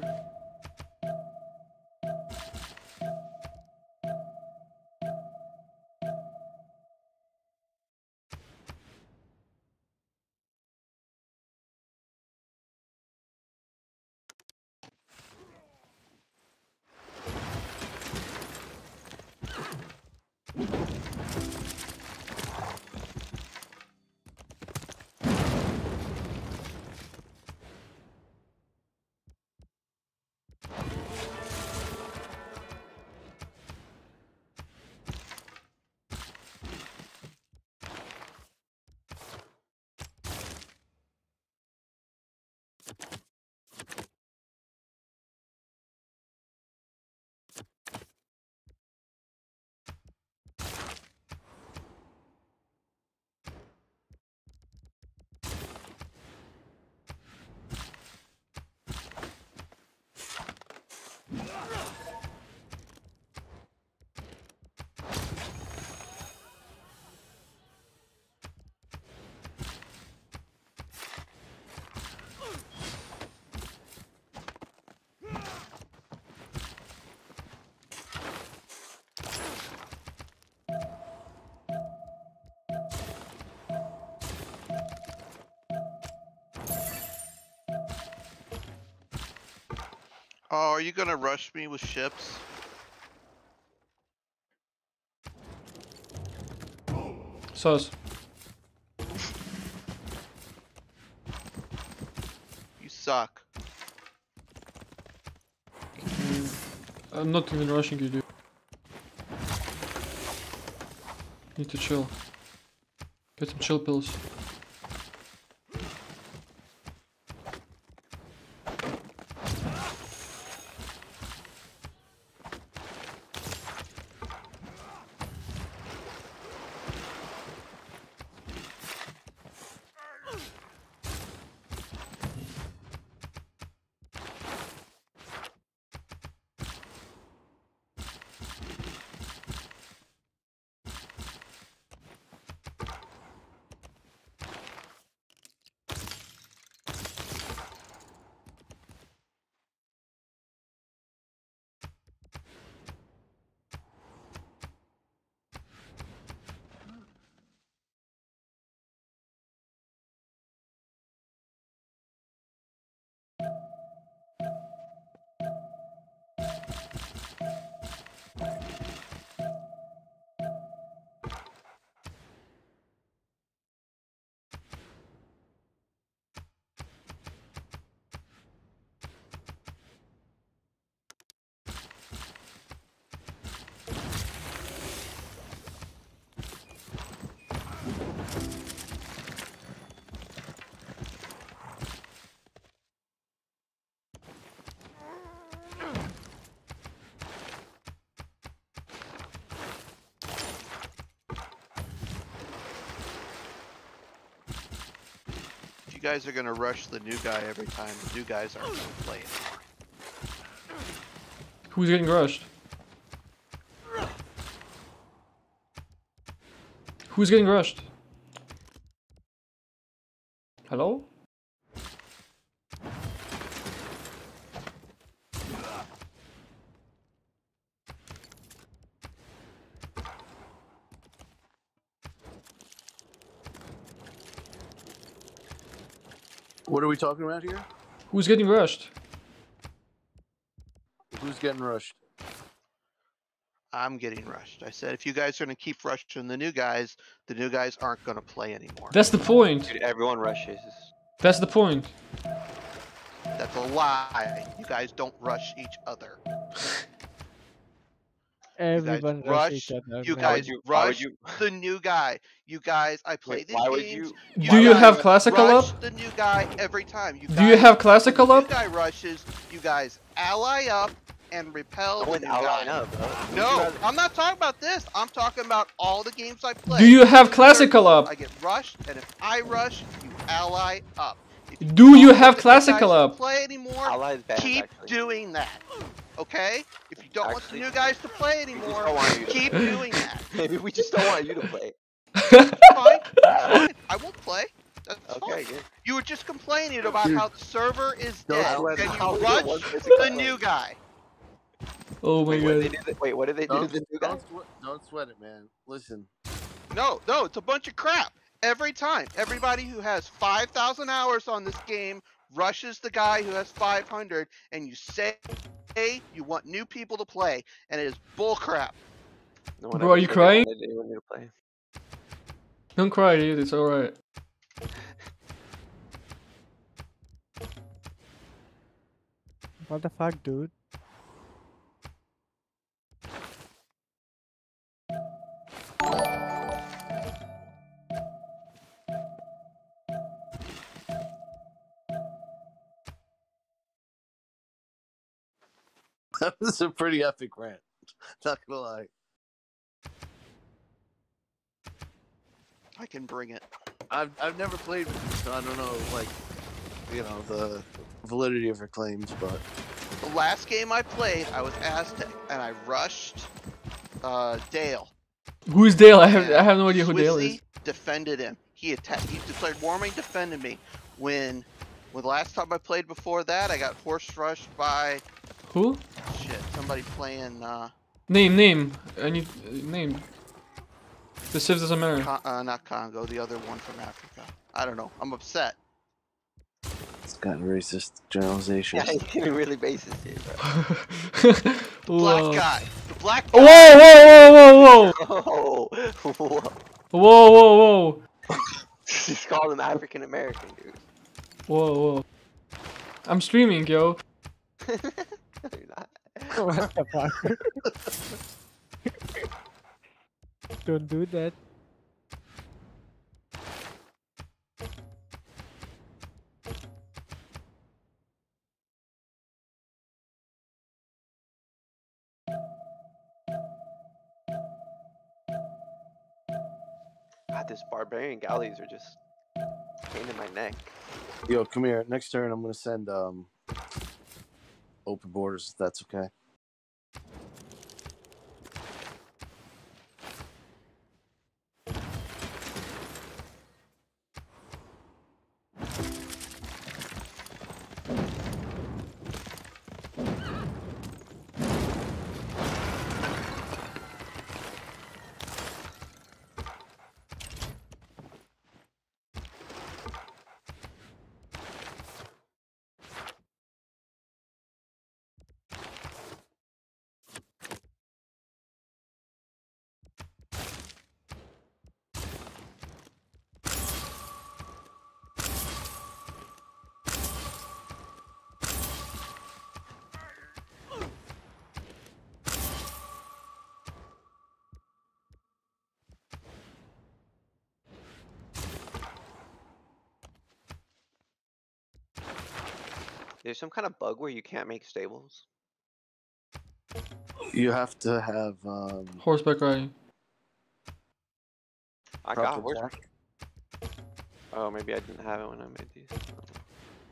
S5: Are you gonna rush me with ships?
S2: Sus.
S5: You suck.
S2: I'm not even rushing you, dude. Need to chill. Get some chill pills.
S5: Guys are gonna rush the new guy every time, the new guys aren't gonna play anymore.
S2: Who's getting rushed? Who's getting rushed? Hello?
S1: What are we talking about here?
S2: Who's getting rushed?
S1: Who's getting rushed?
S5: I'm getting rushed. I said if you guys are gonna keep rushing the new guys, the new guys aren't gonna play anymore.
S2: That's the point.
S3: Dude, everyone rushes.
S2: That's the point.
S5: That's a lie. You guys don't rush each other.
S4: Everyone rush
S5: rush-
S4: each other.
S5: you
S4: man.
S5: Guys
S3: you?
S5: Rush
S3: you?
S5: The new guy. You guys, I play
S3: Wait,
S5: these
S3: why would
S5: games.
S3: you?
S2: Do you have classical up?
S5: the new guy every time. You
S2: Do you have
S5: when
S2: classical
S5: the
S2: up?
S5: new guy rushes. You guys ally up and repel
S3: I
S5: the
S3: wouldn't
S5: new
S3: outline
S5: guy.
S3: up, bro.
S5: No,
S3: rather-
S5: I'm not talking about this. I'm talking about all the games I play.
S2: Do you have classical up?
S5: I get rushed, and if I rush, you ally up. You
S2: Do you have
S5: want the
S2: classical
S5: guys to
S2: up?
S5: Play anymore?
S3: Ally is bad,
S5: keep
S3: actually.
S5: doing that. Okay? If don't want the new guys to play anymore,
S3: don't want you to
S5: keep
S3: play.
S5: doing that.
S3: Maybe we just don't want you to play.
S5: Fine. fine. I won't play. That's
S3: Okay,
S5: fine.
S3: good.
S5: You were just complaining about
S1: Dude.
S5: how the server is
S1: Don't
S5: dead, and
S1: it.
S5: you
S3: How is it
S5: rush
S3: one physical
S5: the new guy.
S2: Oh my
S3: Wait, what they
S2: god.
S3: do? to- Wait, what did they do to
S1: Don't,
S3: the new guy?
S1: don't, don't sweat it, man. Listen,
S5: No, no, it's a bunch of crap. Every time, everybody who has 5,000 hours on this game rushes the guy who has 500, and you say you want new people to play, and it is bullcrap.
S3: No
S2: Bro, are you crying?
S3: to play.
S2: Don't cry, dude. It's alright.
S4: What the fuck, dude?
S1: that was a pretty epic rant. Not gonna lie.
S5: I can bring it.
S1: I've I've never played with you, so I don't know like you know the validity of her claims, but
S5: The last game I played, I was Aztec, and I rushed uh, Dale.
S2: Who's Dale? I have I have no idea who Dale is.
S5: Swizzy defended him. He attacked. He declared war and defended me. When, when the last time I played before that, I got horse rushed by
S2: Who?
S5: shit somebody playing uh,
S2: Name, name. I need uh, name. The Civ doesn't matter.
S5: Con- uh not Congo, the other one from Africa. I don't know. I'm upset.
S1: it's got racist generalizations.
S3: Yeah, he's getting really racist here, bro.
S5: Black
S2: whoa.
S5: guy. The black
S2: Whoa,
S5: guy.
S2: whoa, whoa, whoa,
S3: Oh, whoa.
S2: whoa, whoa, whoa,
S3: He's called him African American, dude.
S2: whoa, whoa. I'm streaming, yo.
S3: No, you're not.
S4: What the fuck? Don't do that.
S3: God, this barbarian galleys are just pain in my neck.
S1: Yo, come here. Next turn, I'm gonna send um open borders. If that's okay.
S3: There's some kind of bug where you can't make stables.
S1: You have to have um,
S2: Horseback riding.
S3: I got horse.
S1: tack.
S3: Oh, maybe I didn't have it when I made these.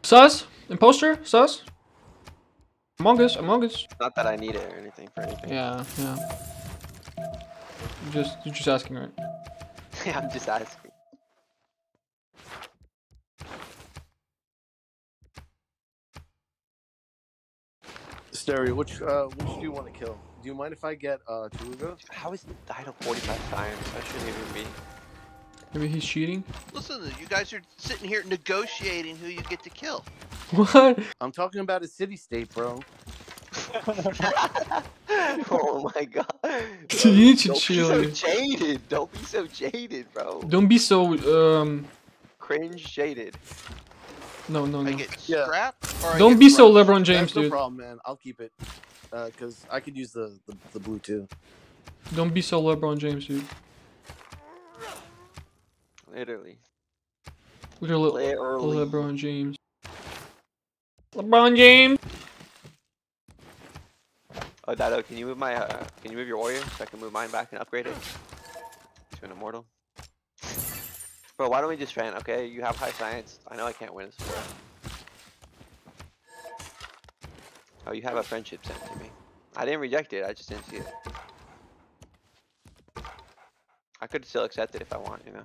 S2: Sus? Imposter? Sus? Among Us? Among Us?
S3: Not that I need it or anything for anything.
S2: Yeah, yeah. You Just, you're just asking, right?
S3: Yeah, I'm just asking.
S1: Stereo, which uh, which do you want to kill? Do you mind if I get uh, Tuluga?
S3: How is Dino 45 science? That shouldn't even be.
S2: Maybe he's cheating?
S5: Listen, you guys are sitting here negotiating who you get to kill.
S2: What?
S1: I'm talking about a city state, bro.
S3: oh my god.
S2: You need to
S3: Don't
S2: chill.
S3: Be so jaded. Don't be so jaded, bro.
S2: Don't be so, um...
S3: Cringe jaded.
S2: No, no,
S5: I
S2: no.
S5: get
S1: Yeah.
S5: scrapped or I
S2: Don't
S5: get
S2: be so? LeBron James,
S1: That's no
S2: dude.
S1: problem, man. I'll keep it. Uh, cause I could use the, the, the blue too.
S2: Don't be so LeBron James, dude.
S3: Literally.
S2: Literally,
S3: Literally.
S2: LeBron James. LeBron James!
S3: Oh, Dado, can you move my, uh, can you move your warrior so I can move mine back and upgrade it to an immortal? Bro, why don't we just fan? Okay, you have high science. I know I can't win this war. Oh, you have a friendship sent to me. I didn't reject it. I just didn't see it. I could still accept it if I want, you know.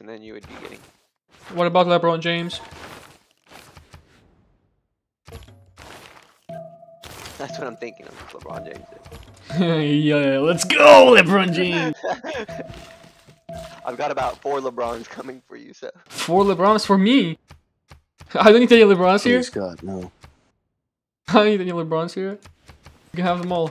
S3: And then you would be getting.
S2: What about LeBron James?
S3: That's what I'm thinking of. LeBron James.
S2: yeah, let's go, LeBron James!
S3: I've got about four LeBrons coming for you, so.
S2: Four LeBrons for me! I don't need any LeBrons here.
S1: Please God, no.
S2: I don't need any LeBrons here. You can have them all.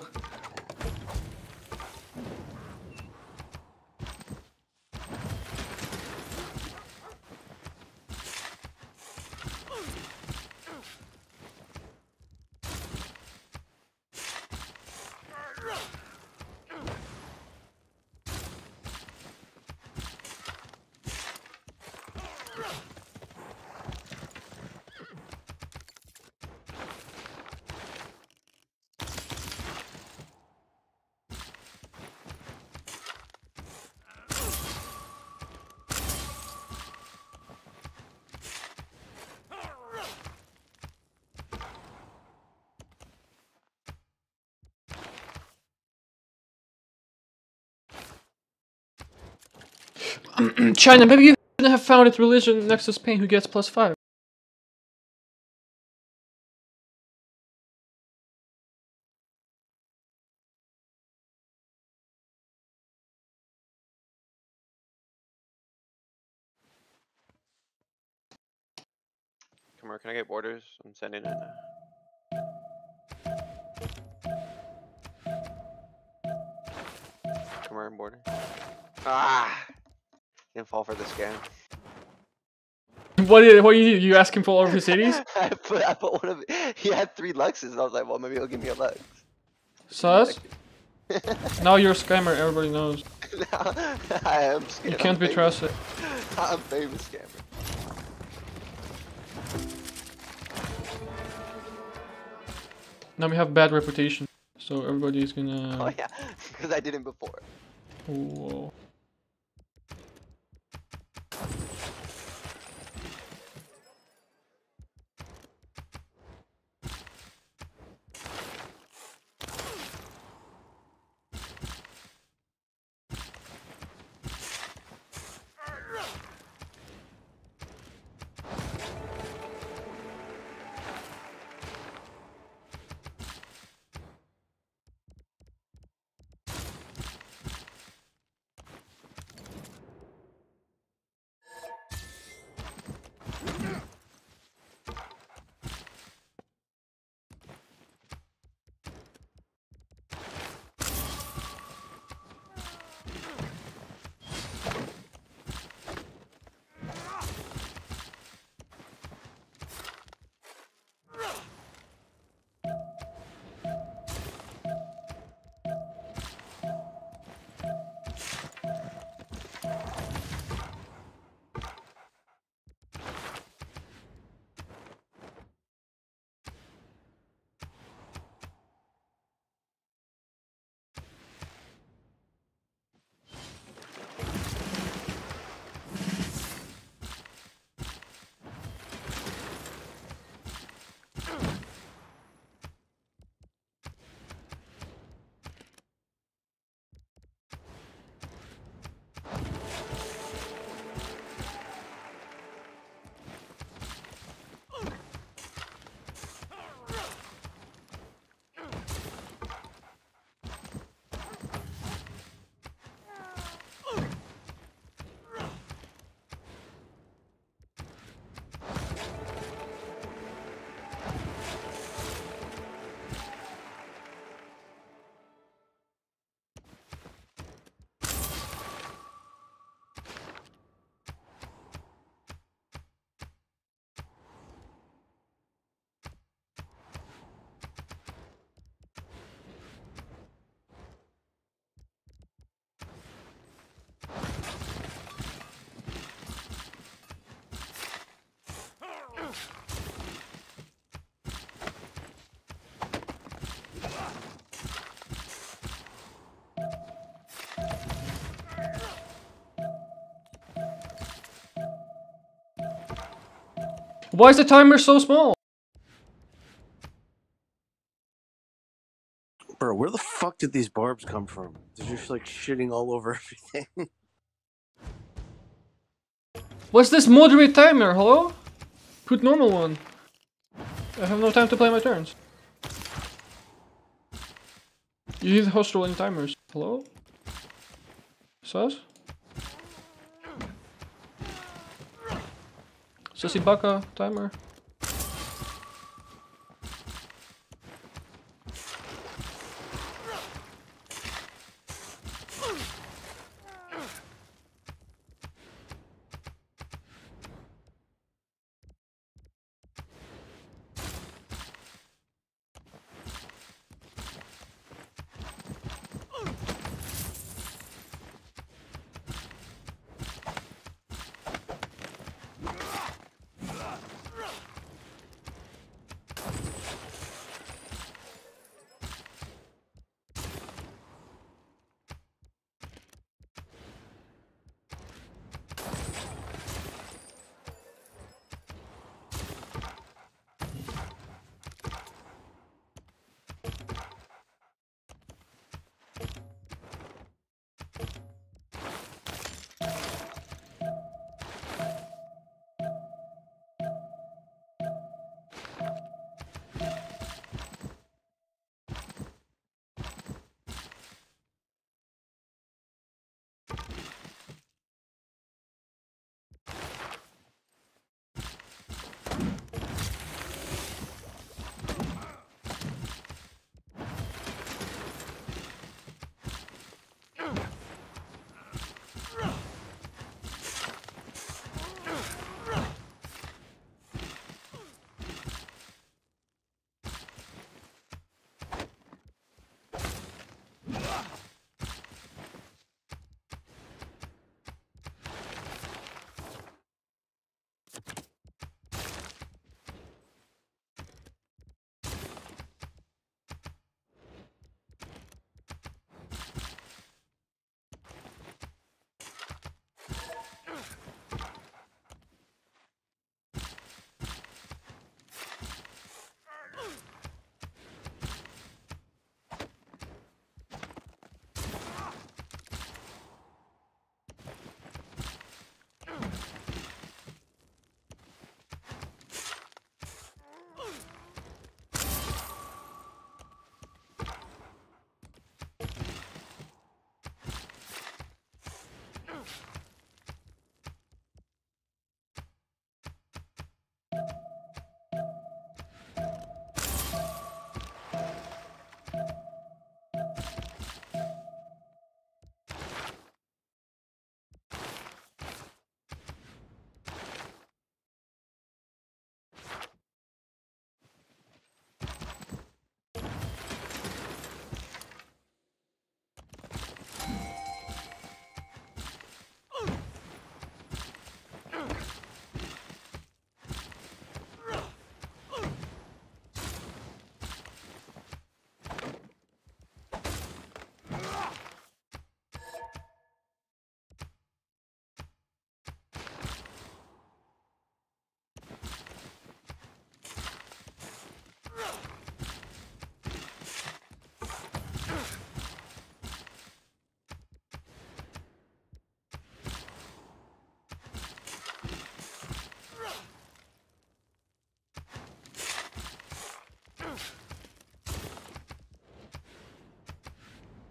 S2: China, maybe you shouldn't have founded religion next to Spain who gets plus five.
S3: Come here, can I get borders? I'm sending it. Come here, border. Ah! Didn't fall for the scam.
S2: What did what you you asking for all of your cities?
S3: I put I put one of he had three luxes and I was like, well maybe he'll give me a lux.
S2: Sus? Now you're a scammer, everybody knows.
S3: Now, I am scared.
S2: You
S3: I'm
S2: can't be
S3: famous.
S2: trusted.
S3: I'm famous scammer.
S2: Now we have bad reputation, so everybody's gonna.
S3: Oh yeah, because I didn't before.
S2: Whoa. Why is the timer so small?
S1: Bro, where the fuck did these barbs come from? They're just like shitting all over everything.
S2: What's this moderate timer? Hello? Put normal one. I have no time to play my turns. You hit host rolling timers. Hello? Sus? Sussy Baka timer.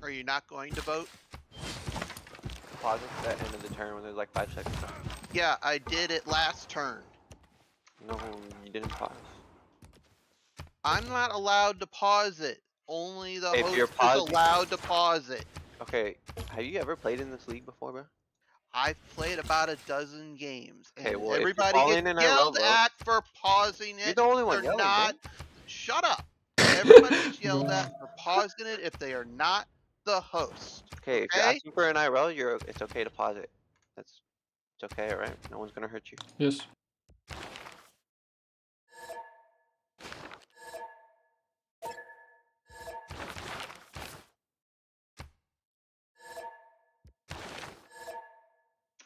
S5: Are you not going to vote?
S3: Pause it at the end of the turn when there's like five seconds left.
S5: Yeah, I did it last turn.
S3: No, you didn't pause.
S5: I'm not allowed to pause it. Only the
S3: If
S5: host
S3: you're
S5: is allowed to pause it.
S3: Okay, have you ever played in this league before, bro?
S5: I've played about a dozen games,
S3: Okay,
S5: and
S3: well, if you're
S5: everybody gets
S3: in
S5: yelled
S3: row,
S5: at for pausing it.
S3: You're the only one
S5: They're
S3: yelling,
S5: not.
S3: bro.
S5: Shut up. Everybody gets yelled at for pausing it if they are not the host.
S3: Okay, if you're
S5: Okay.
S3: asking for an IRL, you're it's okay to pause it. That's it's okay, alright? No one's gonna hurt you.
S2: Yes.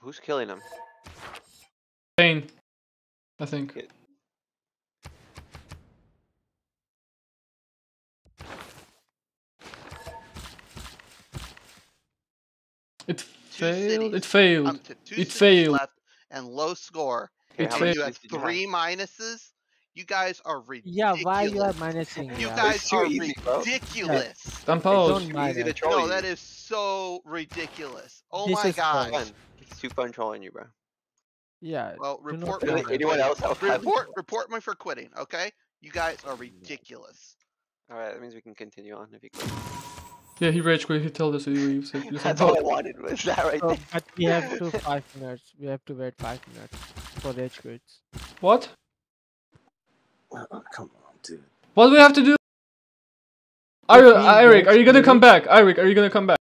S3: Who's killing him?
S2: Pain. I think.
S3: Get-
S2: It
S5: Two
S2: failed. It failed.
S5: Um, two
S2: It failed.
S5: left and low score.
S3: Okay,
S2: It
S5: And you
S2: failed.
S5: have
S3: cities did you have?
S5: three minuses. You guys are ridiculous.
S4: Yeah, why you are minusing?
S5: You
S4: yeah?
S5: guys are
S3: easy,
S5: ridiculous.
S2: I'm
S4: I
S2: paused.
S4: don't mind
S3: easy to
S4: it.
S3: troll
S5: No, that is so ridiculous. Oh
S4: This
S5: my
S4: god. fun.
S5: gosh.
S3: Fun. It's too fun trolling you, bro.
S4: Yeah.
S5: Well, report me.
S3: Really, anyone else?
S5: Report report me for quitting, okay? You guys are ridiculous.
S3: All right, that means we can continue on if you quit.
S2: Yeah, he rage quit. He told us he leaves. He
S3: That's all I wanted was that right
S4: So,
S3: there.
S4: but we have to five minutes. We have to wait five minutes for rage quits.
S2: What?
S1: Oh, come on, dude.
S2: What do we have to do? Are you, Eric, are you gonna come back? Eric, are you gonna come back?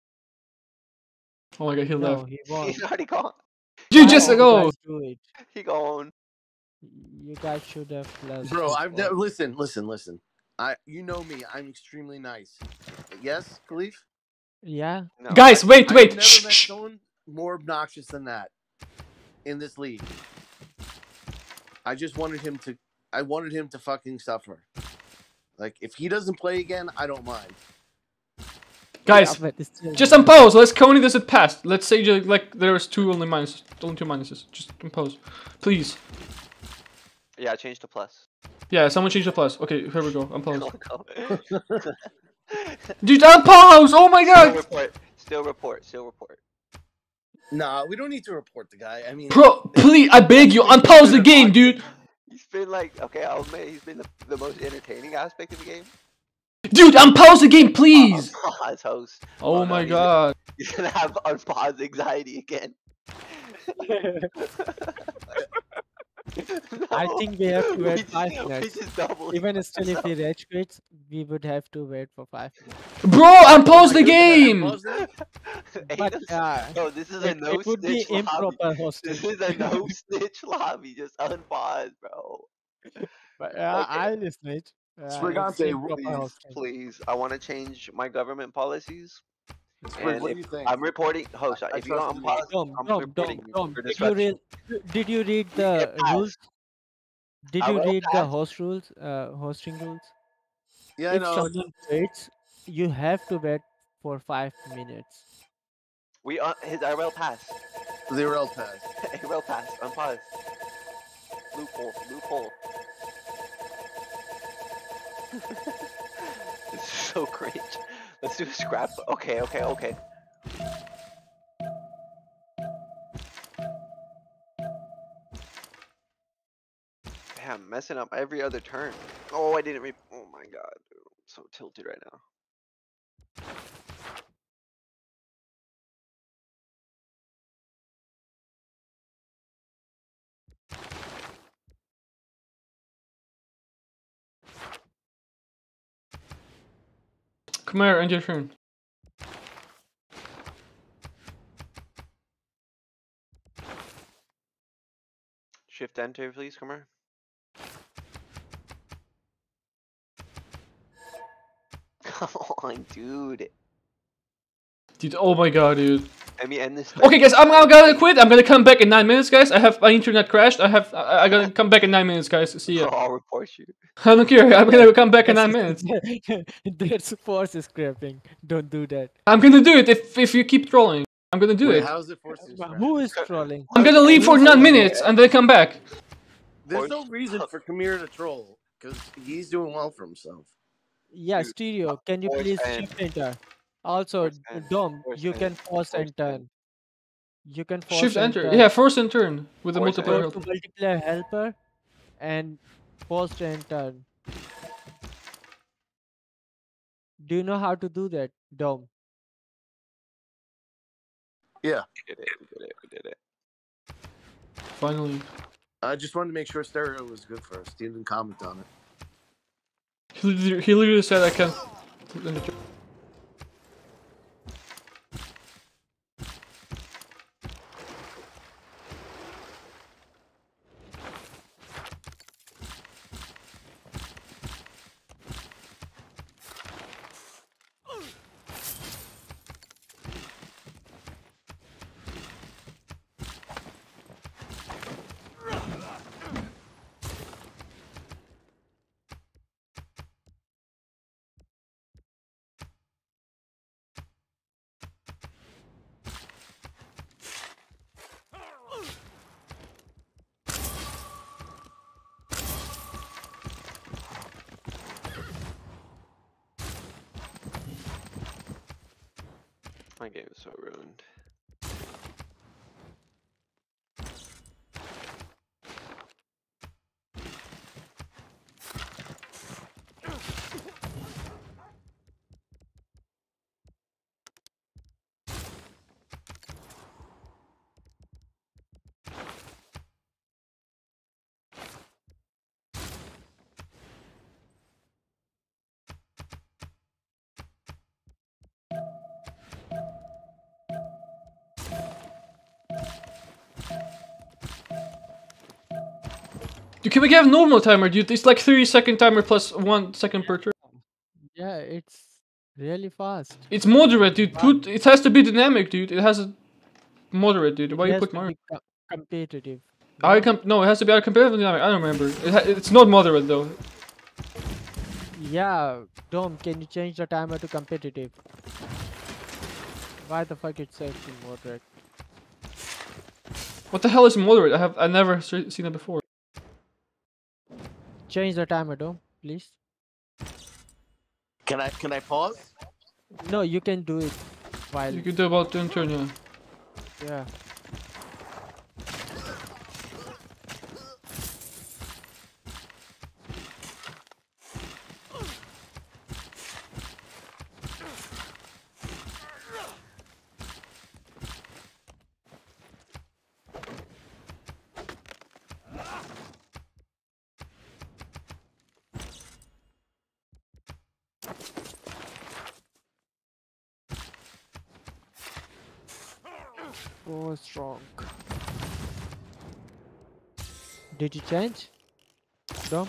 S2: Oh my god, he
S4: No,
S2: left.
S4: he won't.
S3: He's already gone.
S2: You just go.
S4: You guys do it.
S3: He gone.
S4: You guys should have less.
S1: Bro, I've never listen, listen, listen. I you know me, I'm extremely nice. Yes, Khalif?
S4: Yeah.
S3: No,
S2: Guys,
S3: I-
S2: wait,
S1: I've
S2: wait.
S1: never
S2: Shh,
S1: met
S2: shh.
S1: someone more obnoxious than that in this league. I just wanted him to I wanted him to fucking suffer. Like if he doesn't play again, I don't mind.
S2: Guys,
S4: Yeah, but it's still
S2: just
S4: not-
S2: unpause. Let's Coney this it passed. Let's say ju- like there's two only minuses. Only two minuses. Just impose. Please.
S3: Yeah, change to plus.
S2: Yeah, someone change the plus. Okay, here we go. Unpause.
S3: Go.
S2: Dude, unpause! Oh my god!
S3: Still report. Still report. Still report.
S1: Nah, we don't need to report the guy. I mean
S2: Bro, please, I beg you, unpause the game, dude!
S3: He's been like, okay, I'll admit he's been the, the most entertaining aspect of the game.
S2: Dude, unpause the game, please!
S3: As host.
S2: Oh
S3: no,
S2: my
S3: he's-
S2: god.
S3: He's gonna have unpause anxiety again.
S4: I think we have to wait five
S3: we
S4: minutes. Even still, if
S3: So-
S4: he rage quits, we would have to wait for five minutes.
S2: Bro, unpause the game!
S1: Unpause
S4: But
S3: this-
S4: uh,
S3: no, this is a no
S4: it would be
S3: snitch lobby.
S4: improper
S3: This is a no snitch lobby. Just unpause, bro.
S4: But uh,
S3: Okay.
S4: I'll snitch. Uh, it's
S1: Sprigante,
S3: Please, please. I want to change my government policies.
S1: Sprig,
S3: And
S1: what
S3: if
S1: do you think?
S3: I'm reporting, host.
S1: I
S3: if you
S1: trust
S3: don't
S1: you.
S3: unpause,
S4: Dom,
S3: I'm
S4: Dom,
S3: reporting
S4: Dom,
S3: you
S4: Dom, did you
S3: disruption.
S4: read? Did you read the rules? Did you
S3: will
S4: read the host rules? Uh, hosting rules.
S1: yeah, I
S4: if
S1: know.
S4: someone waits, you have to wait for five minutes.
S3: We uh, his IRL pass.
S1: Zero pass.
S3: IRL pass. Unpause. Loophole. Loophole. this is so cringe. Let's do a scrap. Okay. Okay. Okay. Damn, messing up every other turn. Oh, I didn't re- Oh my god. I'm so tilted right now.
S2: Come here, end your turn.
S3: Shift enter, please, come here. Come on, dude.
S2: Dude, oh my god, dude.
S3: Let me end this.
S2: Okay, guys, I'm, I'm gonna quit. I'm gonna come back in nine minutes, guys. I have my internet crashed. I have. I, I gotta come back in nine minutes, guys. See ya.
S3: I'll report you.
S2: I don't care. I'm gonna come back in nine minutes.
S4: That's force scrapping. Don't do that.
S2: I'm gonna do it if if you keep trolling. I'm gonna do
S1: Wait,
S2: it.
S1: how's it forced to
S4: But
S1: scrap?
S4: Who is trolling?
S2: I'm gonna leave for nine minutes and then come back.
S1: There's no reason for Kamir to troll because he's doing well for himself.
S4: Yeah,
S3: Dude,
S4: stereo. Can you please
S3: and-
S4: shift enter? Also, Dom, you can force
S3: force
S4: and turn. You can force
S2: Shift enter.
S4: turn.
S2: Yeah, force and turn with the multiplayer.
S4: Go multiplayer helper and force and turn. Do you know how to do that, Dom? Yeah.
S3: We did it. We did it. We did it.
S2: Finally.
S1: I just wanted to make sure stereo was good first. He didn't comment on it.
S2: He literally, he literally said I can't. Can we have normal timer, dude? It's like 3 second timer plus 1 second per turn.
S4: Yeah, it's really fast.
S2: It's moderate, dude. Put it has to be dynamic, dude. It has a moderate, dude. Why
S4: It
S2: you put
S4: to
S2: more?
S4: competitive.
S2: I
S4: no?
S2: com- no, it has to be a competitive dynamic. I don't remember. It it's not moderate though.
S4: Yeah, Dom, can you change the timer to competitive? Why the fuck it says moderate?
S2: What the hell is moderate? I have I never seen it before.
S4: Change the timer, Dom, please.
S1: Can I can I pause?
S4: No, you can do it while.
S2: You could do about 10 turn, yeah.
S4: Yeah. Oh, strong. Did you change? Dom?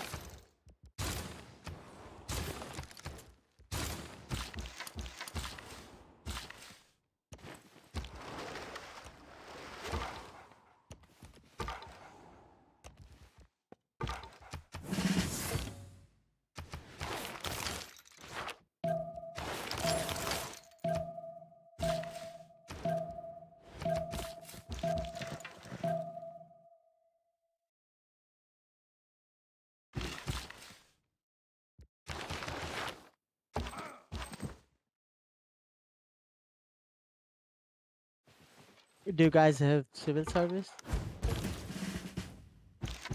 S4: Do you guys have civil service?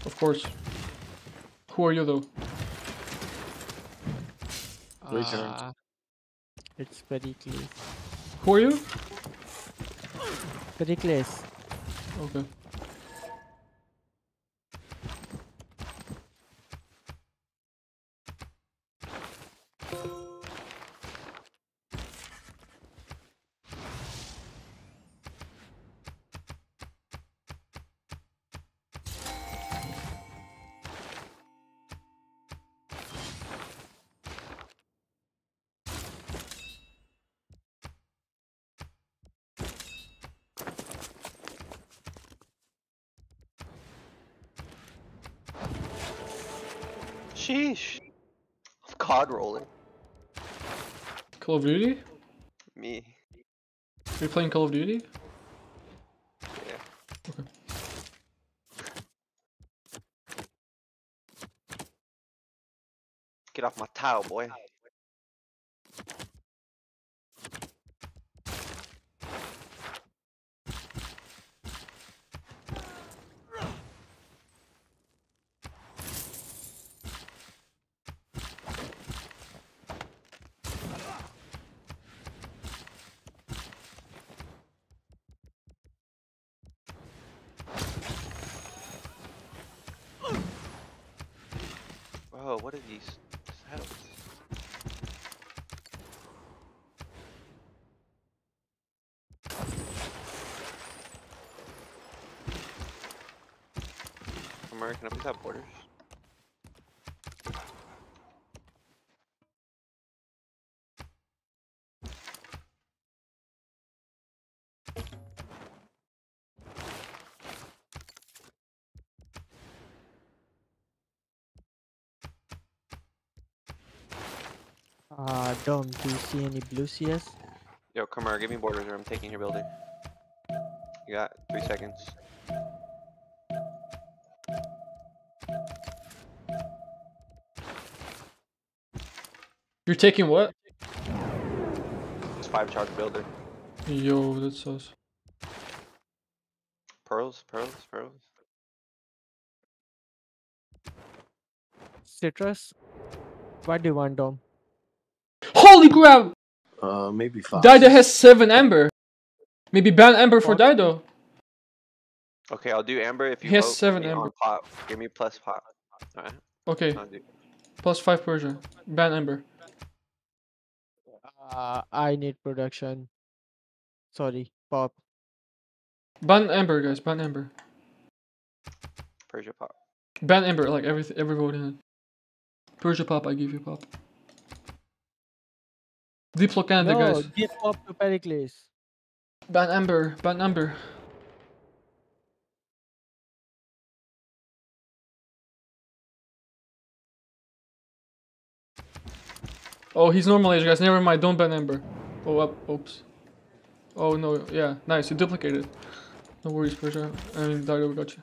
S2: Of course. Who are you though?
S1: Return.
S4: Ah, it's Pericles.
S2: Who are you?
S4: Pericles.
S2: Okay.
S3: Sheesh. COD rolling.
S2: Call of Duty?
S3: Me.
S2: You're playing Call of Duty?
S3: Yeah.
S2: Okay.
S3: Get off my towel, boy. Whoa, what are these setups? American, please have borders.
S4: Uh, Dom, do you see any blue CS?
S3: Yo, come here, give me borders or I'm taking your building. You got three seconds.
S2: You're taking what?
S3: It's five charge builder.
S2: Yo, that's us.
S3: Pearls, pearls, pearls.
S4: Citrus. What do you want, Dom?
S2: Holy crap!
S1: Uh, maybe five.
S2: Dido has seven amber. Maybe ban amber for
S4: What?
S2: Dido.
S3: Okay, I'll do amber if you
S2: He has seven amber.
S3: on pop. Give me plus pop. Alright,
S2: Okay, plus five Persia. Ban amber.
S4: Uh, I need production. Sorry, pop.
S2: Ban amber, guys. Ban amber.
S3: Persia pop.
S2: Ban amber, Like every every vote in it. Persia pop. I give you pop. Diplo Canada,
S4: no,
S2: guys.
S4: give pop to Pericles.
S2: Ban amber. Ban amber. Oh, he's normal age, guys. Never mind. Don't ban amber. Oh, up. Oops. Oh no. Yeah. Nice. You duplicated. No worries, Persia. I mean, Dario, we got you.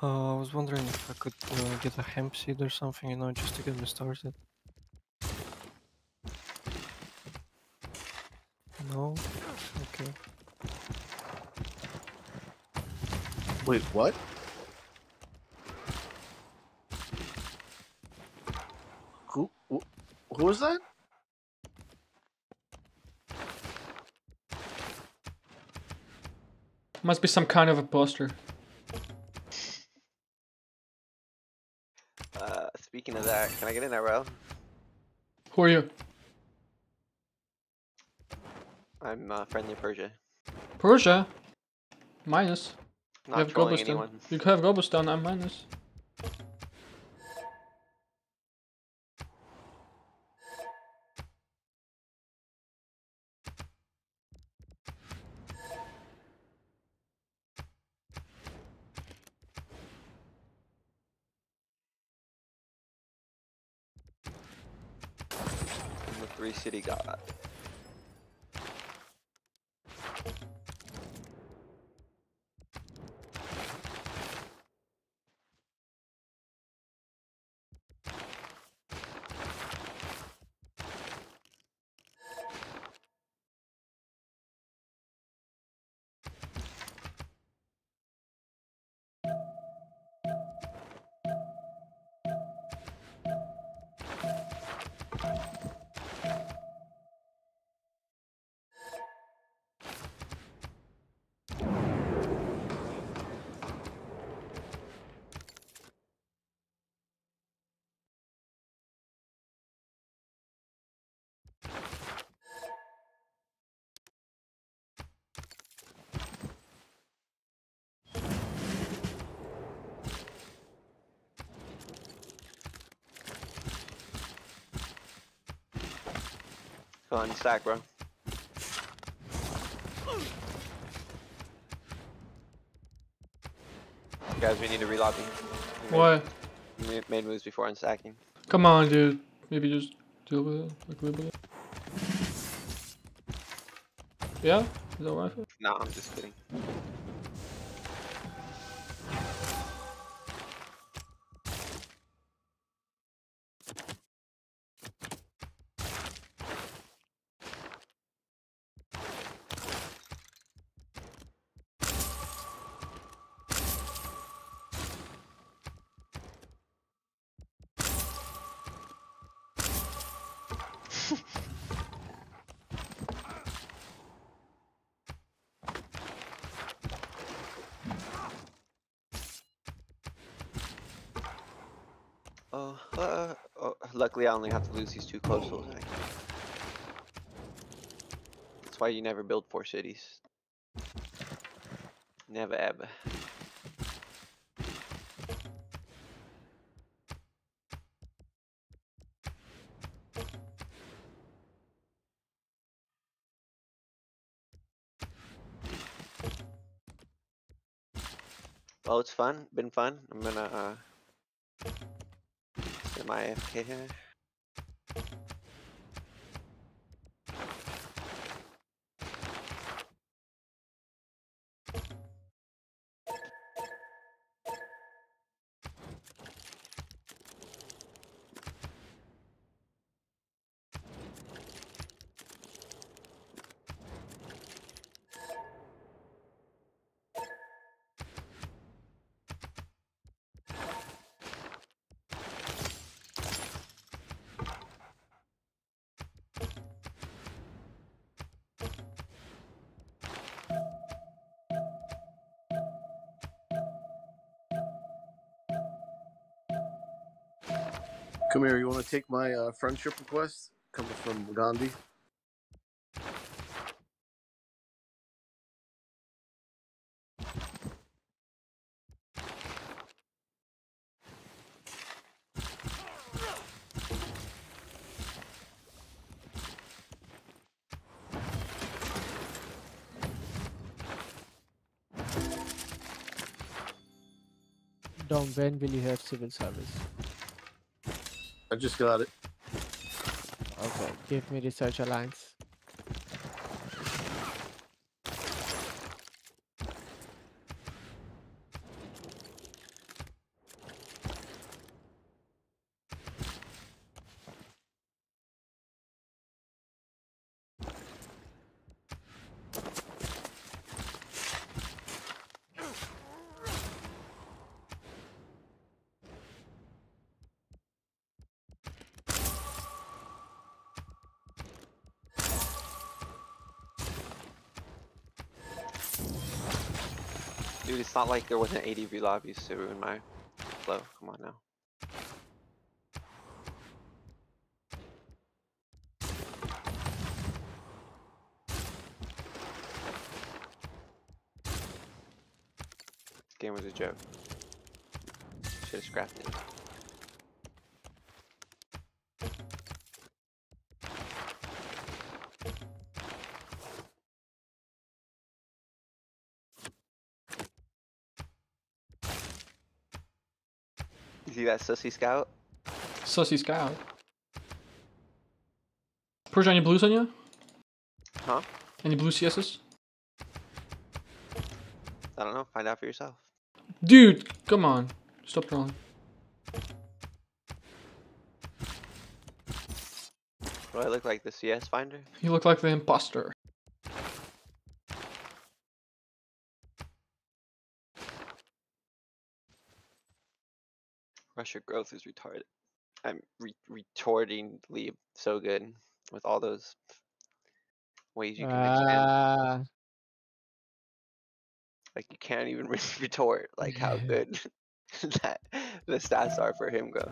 S8: Uh, I was wondering if I could uh, get a hemp seed or something, you know, just to get me started. No? Okay.
S1: Wait, what? Who? Who, who was that?
S2: Must be some kind of a poster.
S3: Can I get in there, row?
S2: Who are you?
S3: I'm uh, friendly Persia.
S2: Persia. Minus. You have Gobustan. You have Gobustan, I'm minus.
S3: Go on, stack, bro. Guys, we need to. We made-
S2: Why?
S3: we made- moves before unstacking.
S2: Come on, dude. Maybe just deal with it. Like, live with it. Yeah? Is that right?
S3: Nah, I'm just kidding. Oh, uh, oh, luckily I only have to lose these two close attack. That's why you never build four cities. Never ever. Well, it's fun. Been fun. I'm gonna uh, my AFK here.
S1: Come here. You want to take my uh, friendship request coming from Gandhi?
S4: Dom, when will you have civil service?
S1: I just got it.
S4: Okay, give me research alliance.
S3: Dude, it's not like there wasn't ADV lobbies to ruin my flow. Come on now. This game was a joke. Should've scrapped it. That sussy scout?
S2: Sussy Scout. Persia, any blues on you?
S3: Huh?
S2: Any blue CSs?
S3: I don't know. Find out for yourself.
S2: Dude, come on. Stop trolling.
S3: Do I look like the CS finder?
S2: You look like the imposter.
S3: Russia growth is retarded. I'm re- retortingly so good with all those ways you can.
S4: Ah,
S3: Like you can't even re- retort like how good that the stats are for him go.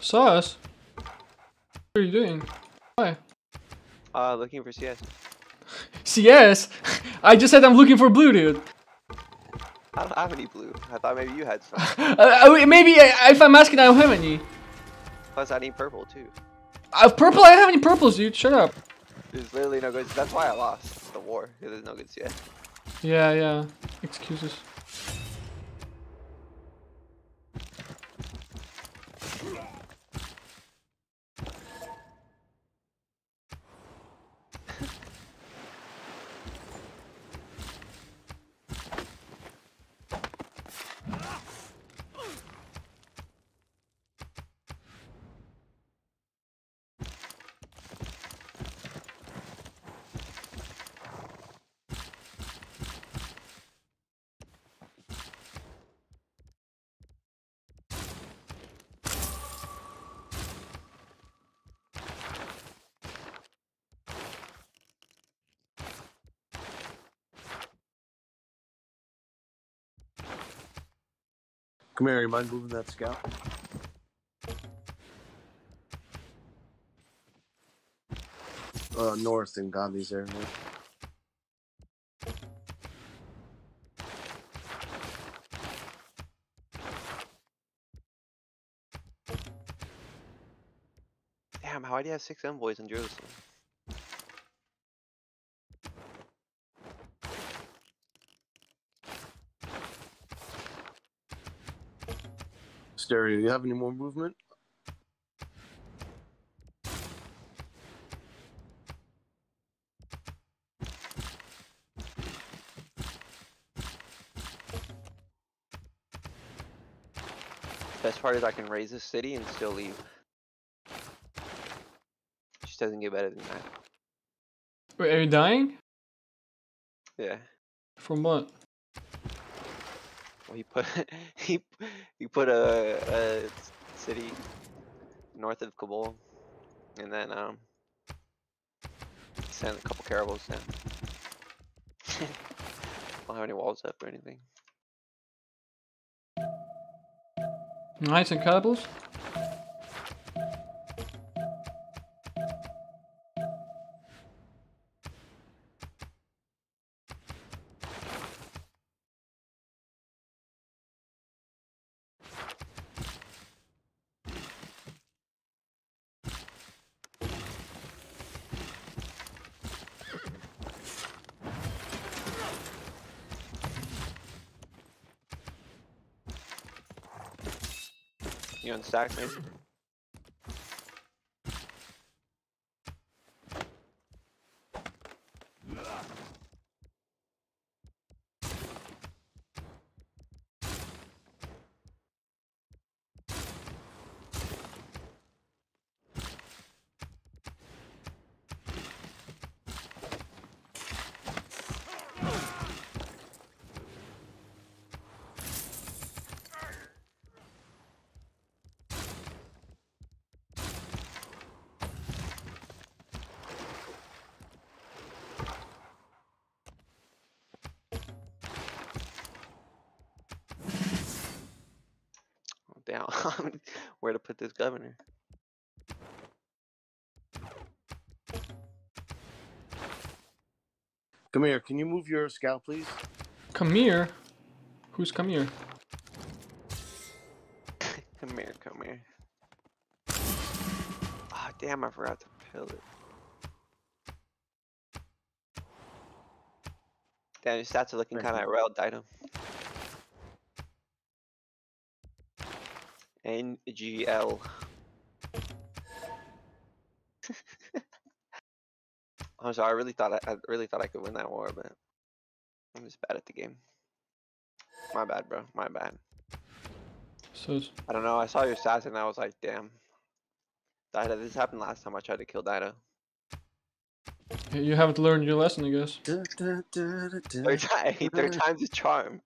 S2: Sus? What are you doing? Why?
S3: Uh, looking for CS.
S2: CS? I just said I'm looking for blue, dude.
S3: I don't have any blue. I thought maybe you had some.
S2: Uh, uh, maybe uh, if I'm asking, I don't have any.
S3: Plus, I need purple too.
S2: Uh, purple? I don't have any purples, dude. Shut up.
S3: There's literally no good. That's why I lost the war. there's no good CS.
S2: Yeah, yeah. Excuses.
S1: Come here. You mind moving that scout? uh, north in Gandhi's area.
S3: Damn, how do you have six envoys in Jerusalem?
S1: Stereo, you have any more movement?
S3: Best part is I can raise this city and still leave. Just doesn't get better than that.
S2: Wait, are you dying?
S3: Yeah.
S2: From what?
S3: He put he he put a, a city north of Kabul, and then um sent a couple caravels down. Don't have any walls up or anything.
S2: Knights and cannibals?
S3: You maybe? Oh, Damn, where to put this governor?
S1: Come here. Can you move your scout, please?
S2: Come here. Who's come here?
S3: Come here, come here. Ah, damn, I forgot to pill it. Damn, your stats are looking kinda
S1: you.
S3: rail, NGL. I'm sorry, I really thought I, I really thought I could win that war, but I'm just bad at the game. My bad, bro. My bad.
S2: So
S3: I don't know. I saw your stats and I was like, damn. Dido, this happened last time I tried to kill Dido.
S2: you haven't learned your lesson, I guess.
S3: Third time, third time's a charm.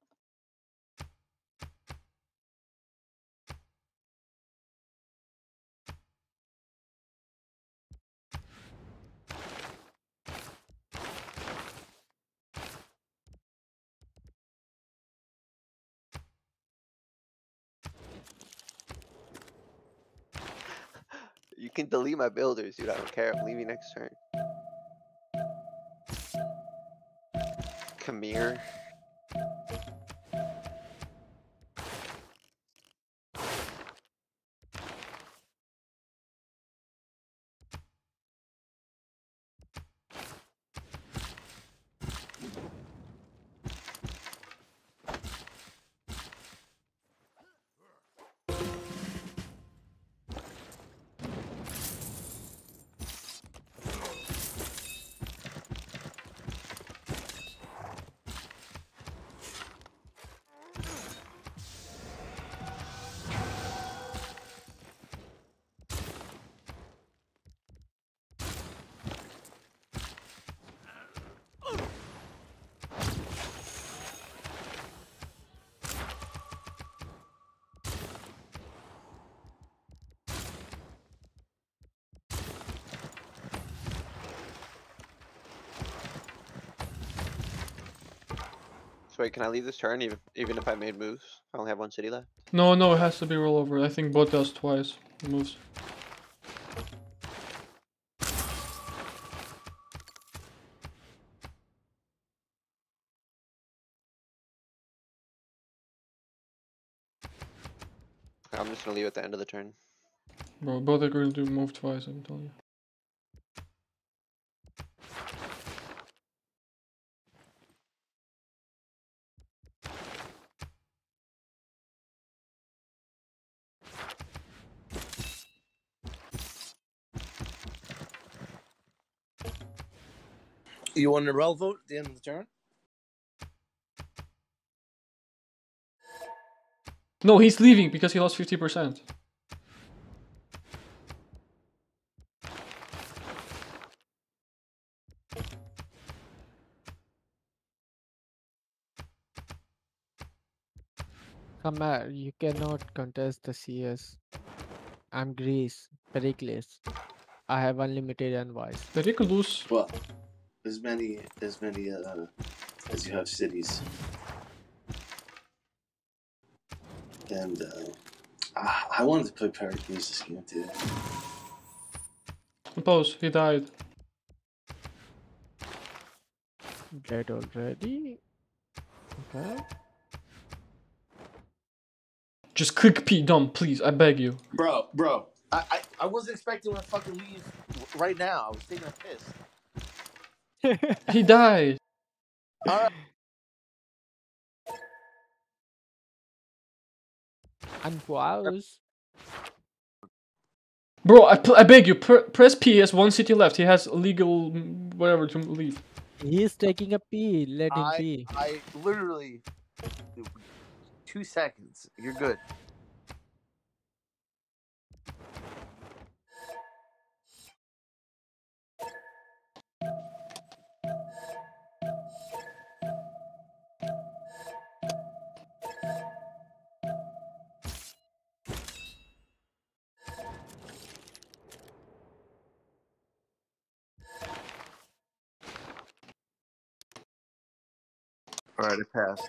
S3: Can delete my builders, dude. I don't care. I'm leaving next turn. Kamir. Wait, can I leave this turn even, even if I made moves? I only have one city left.
S2: No, no, it has to be rollover. I think bot does twice moves.
S3: I'm just gonna leave at the end of the turn.
S2: Bro, both are going to move twice, I'm telling you.
S1: You want a rel vote at the end of the turn?
S2: No, he's leaving because he lost 50%.
S4: Come on, you cannot contest the CS. I'm Greece, Pericles. I have unlimited advice.
S2: Periculus.
S1: Well, as many as many uh, as you have cities. And uh, ah, I wanted to play Pericles this game too.
S2: Oppose, he died.
S4: Dead already. Okay.
S2: Just click P, Dom, please, I beg you.
S1: Bro, bro, I, I, I wasn't expecting to fucking leave right now. I was taking a piss.
S2: He died.
S1: All right.
S4: And wows.
S2: Bro, I, pl- I beg you, pr- press P, he has one city left. He has legal mm, whatever to leave.
S4: He's taking a pee. Let him
S1: I,
S4: pee.
S1: I literally two seconds. You're good. Right, it passed.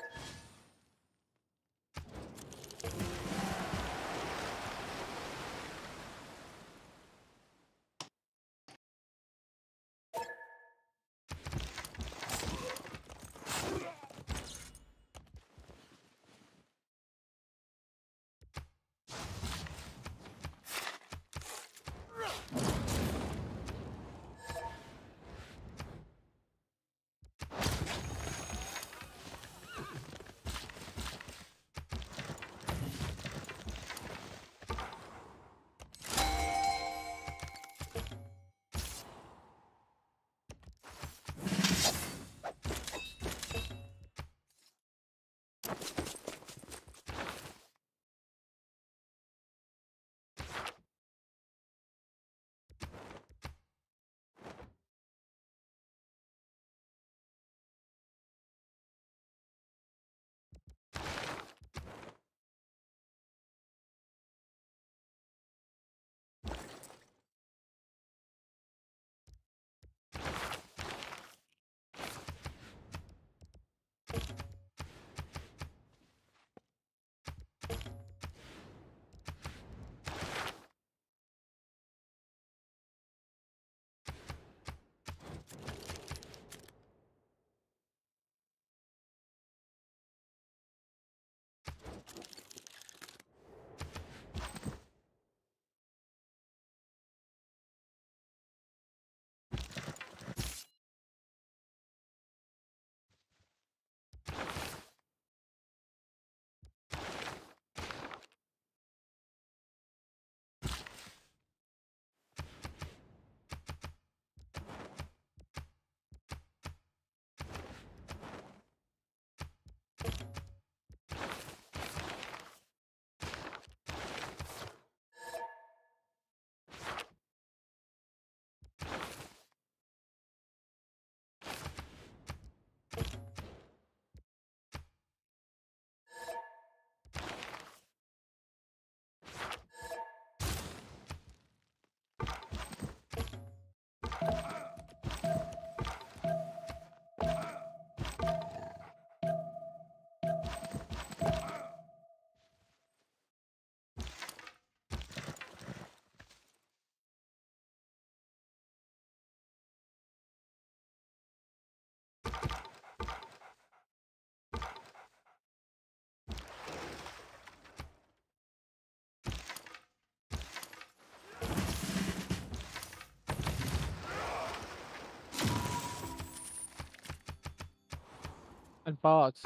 S4: And pause.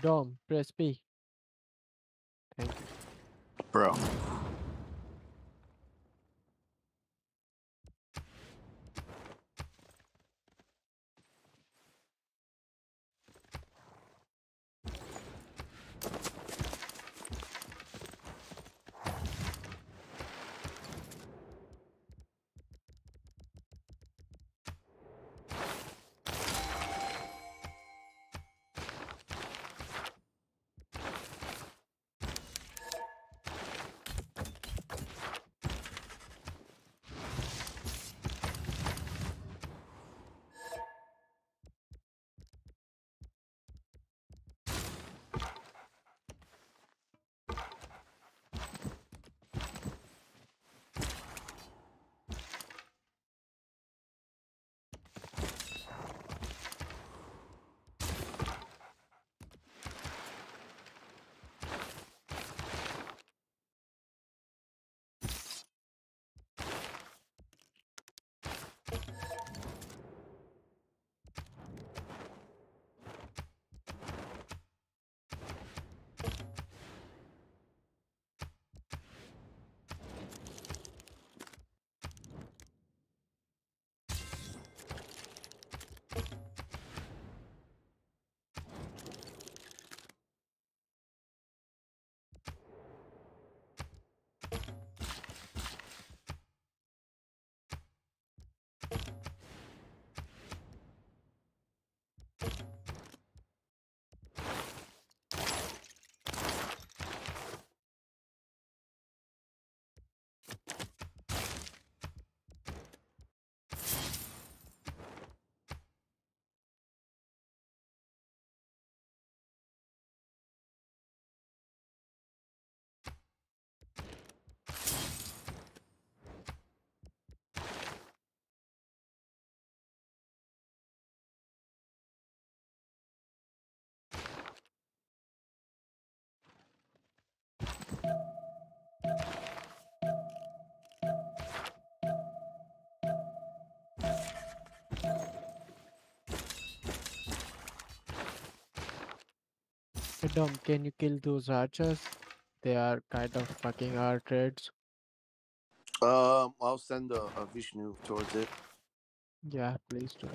S4: Dom, press P. Thank you.
S1: Bro.
S4: Hey Dom, can you kill those archers? They are kind of fucking our trades.
S1: Um, I'll send a, a Vishnu towards it.
S4: Yeah, please do.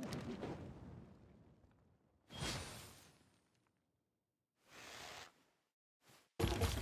S4: Thank you.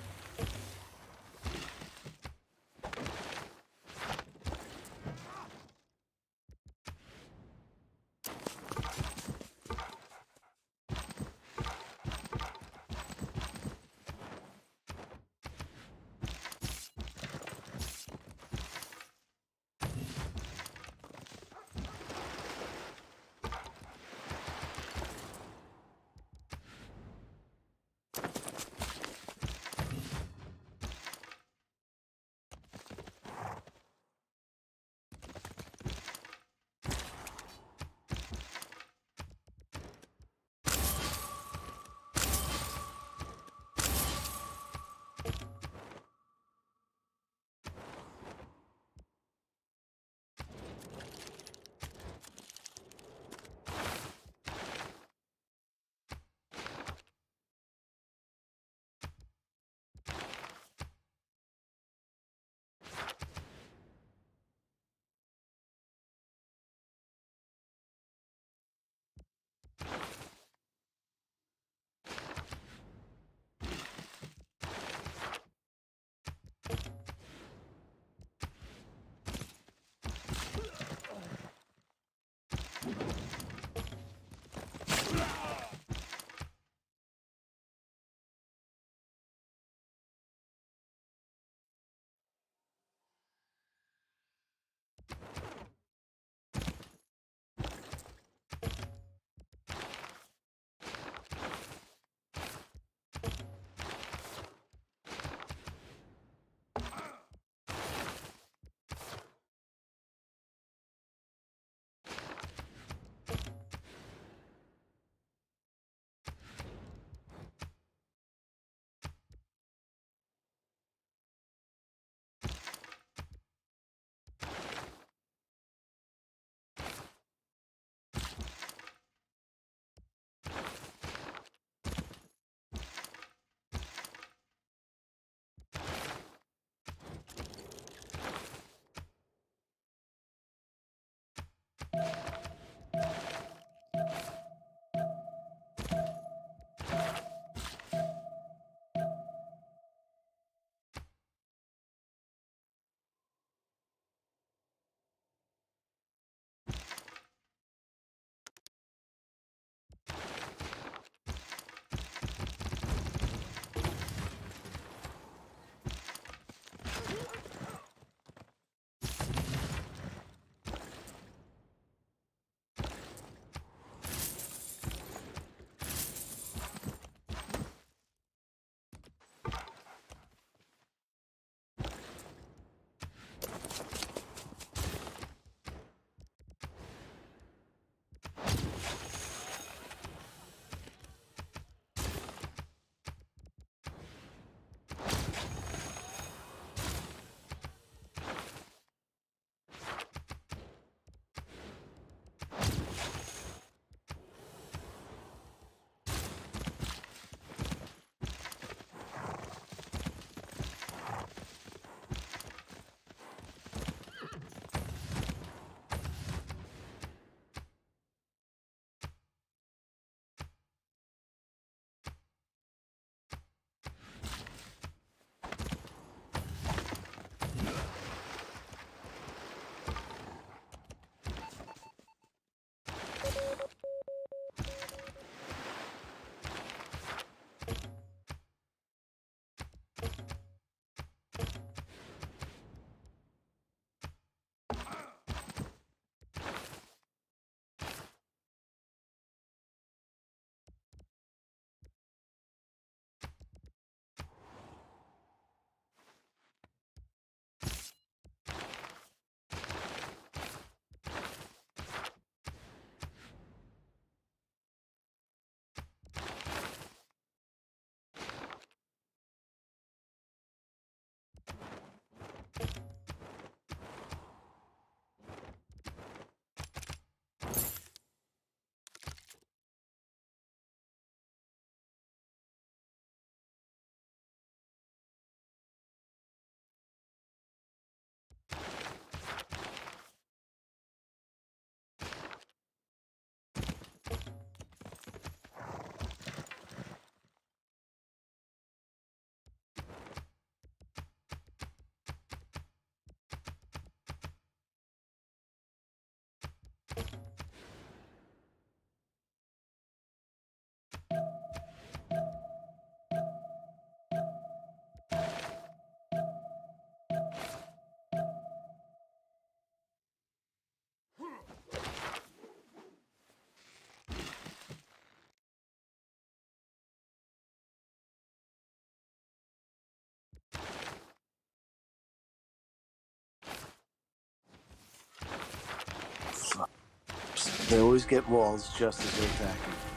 S1: They always get walls just as they're attacking.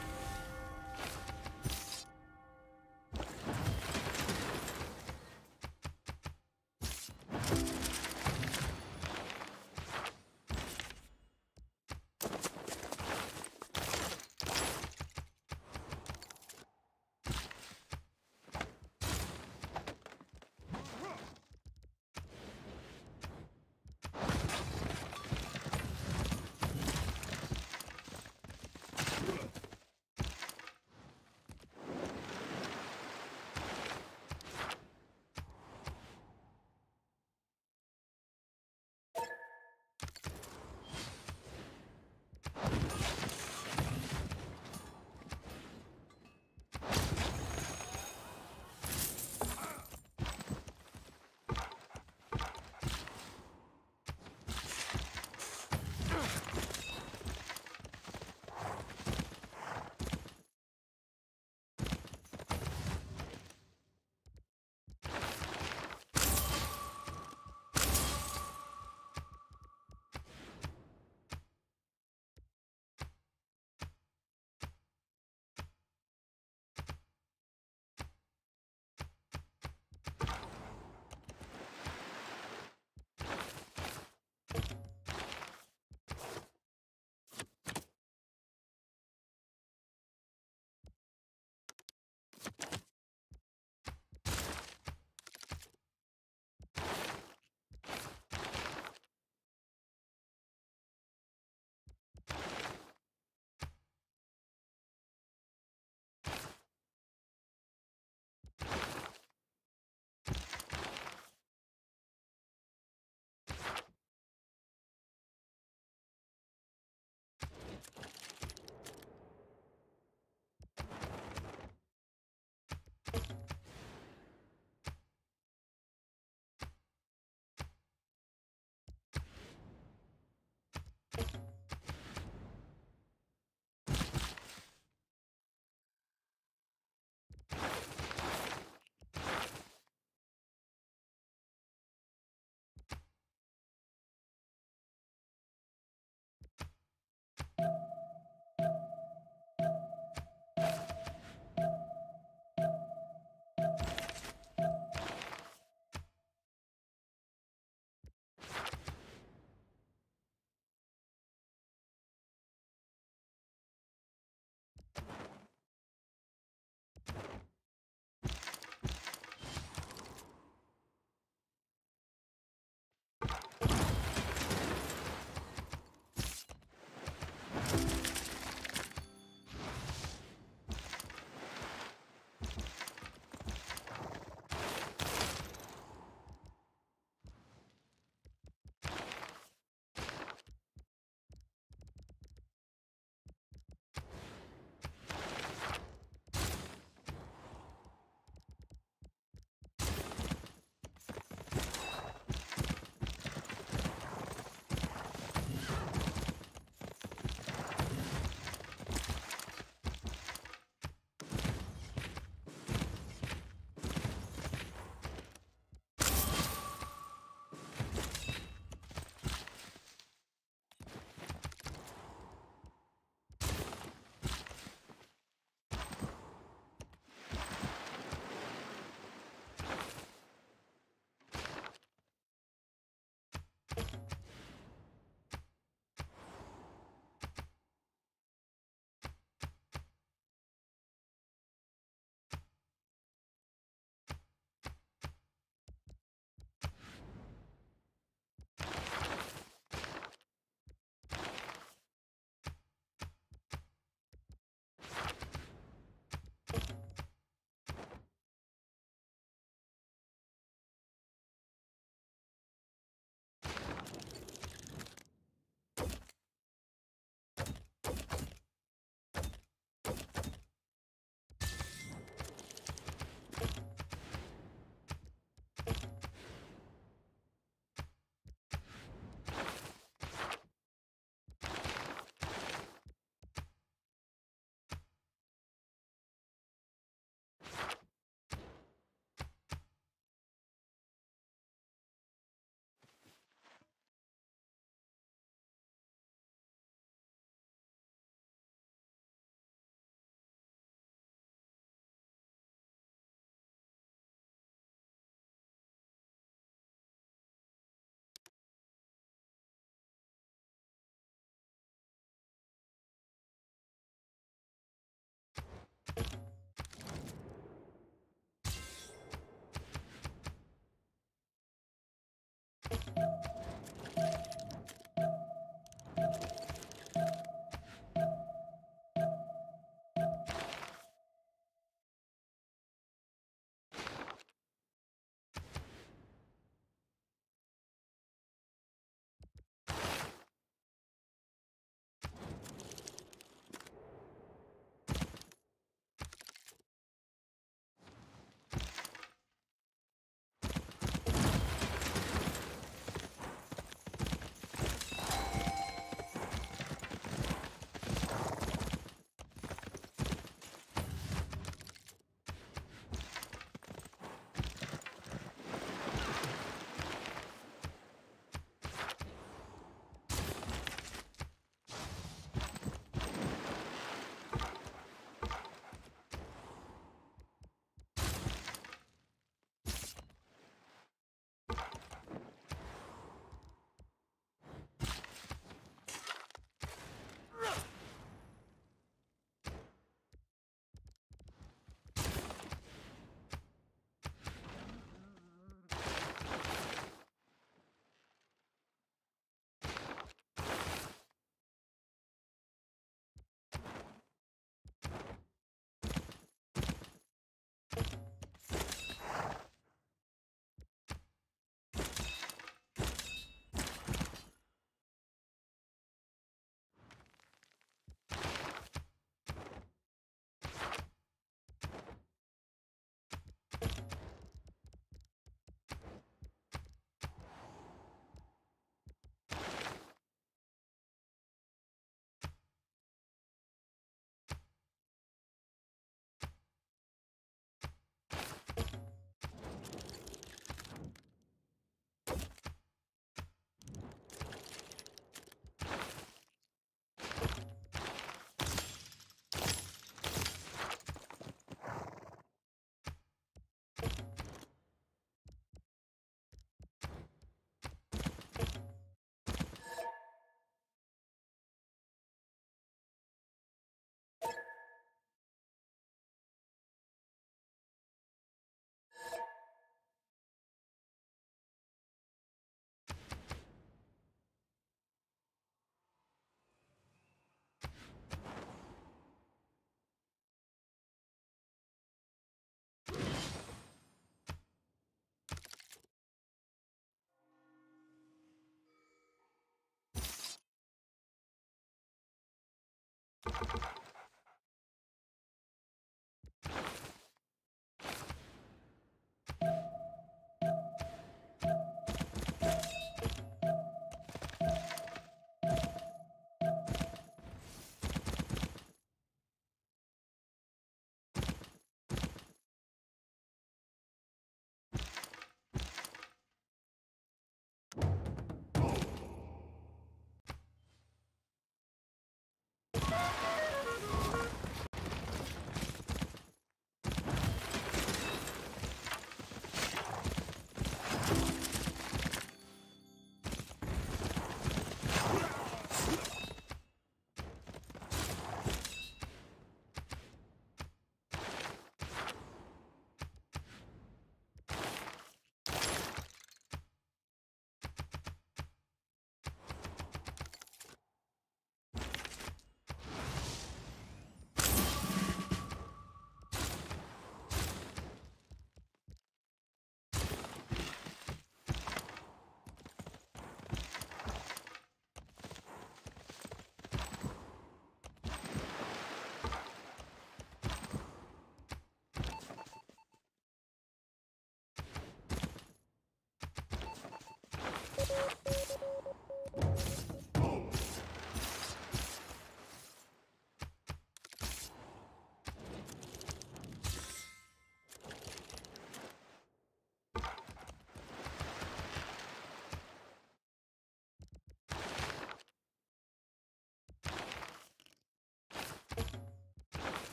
S9: you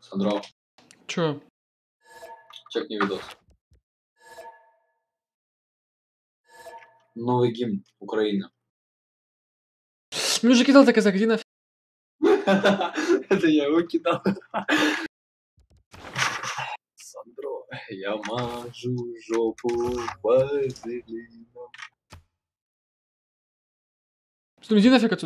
S9: Сандро,
S2: Чё?
S9: чекни видос. Новый гимн Украины.
S2: Уже кидал так иди нафиг.
S9: Это я его кидал. Сандро, я мажу жопу вазелином.
S2: Przy tym dziwna jaka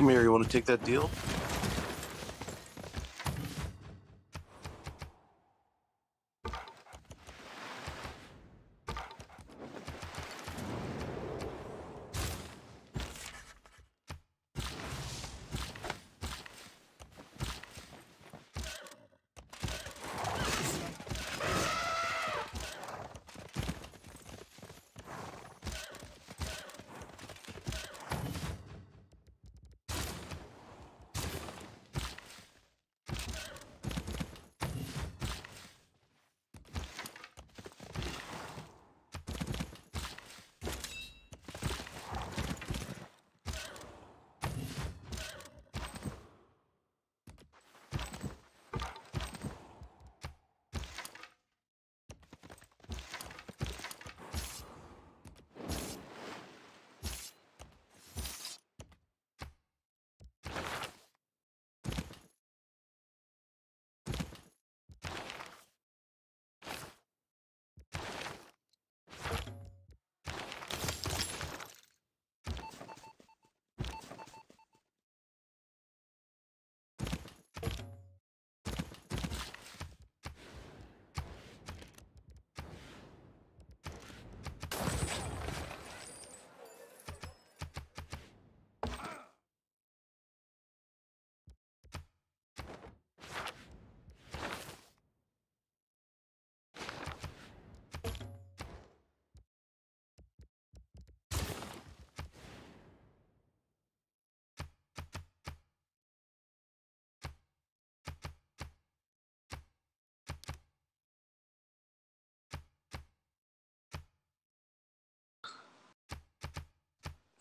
S1: Come here. You want to take that deal?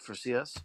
S1: For CS?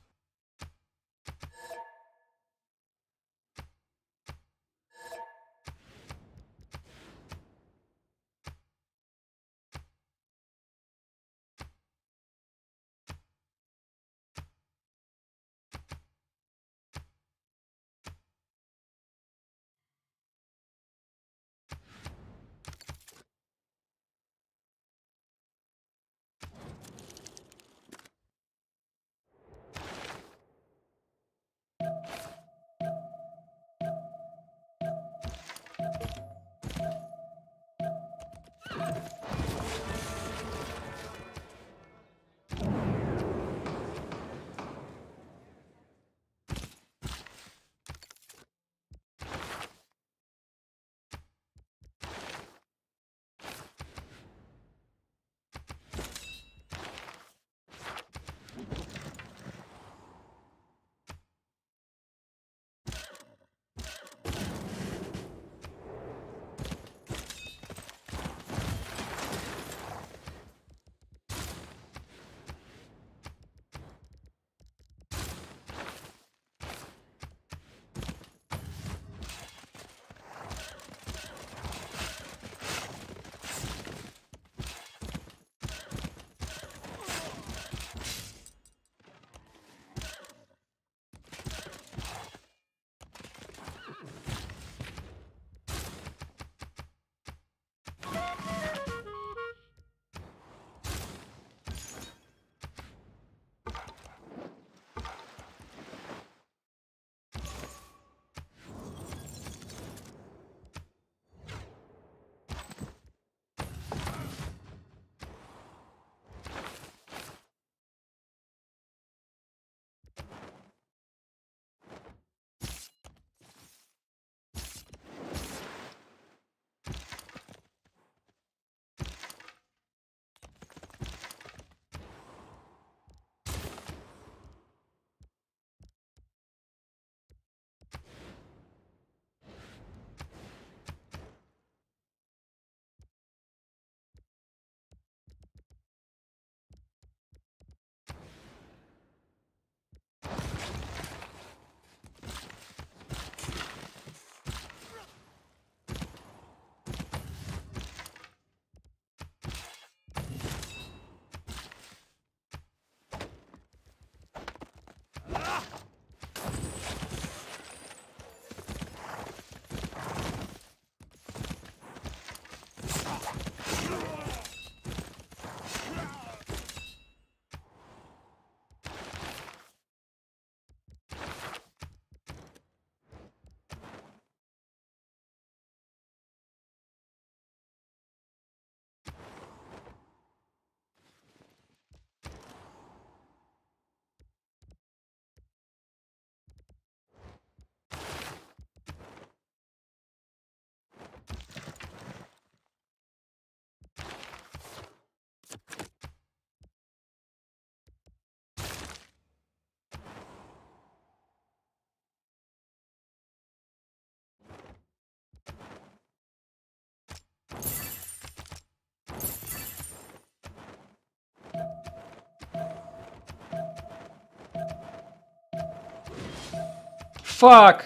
S2: Fuck!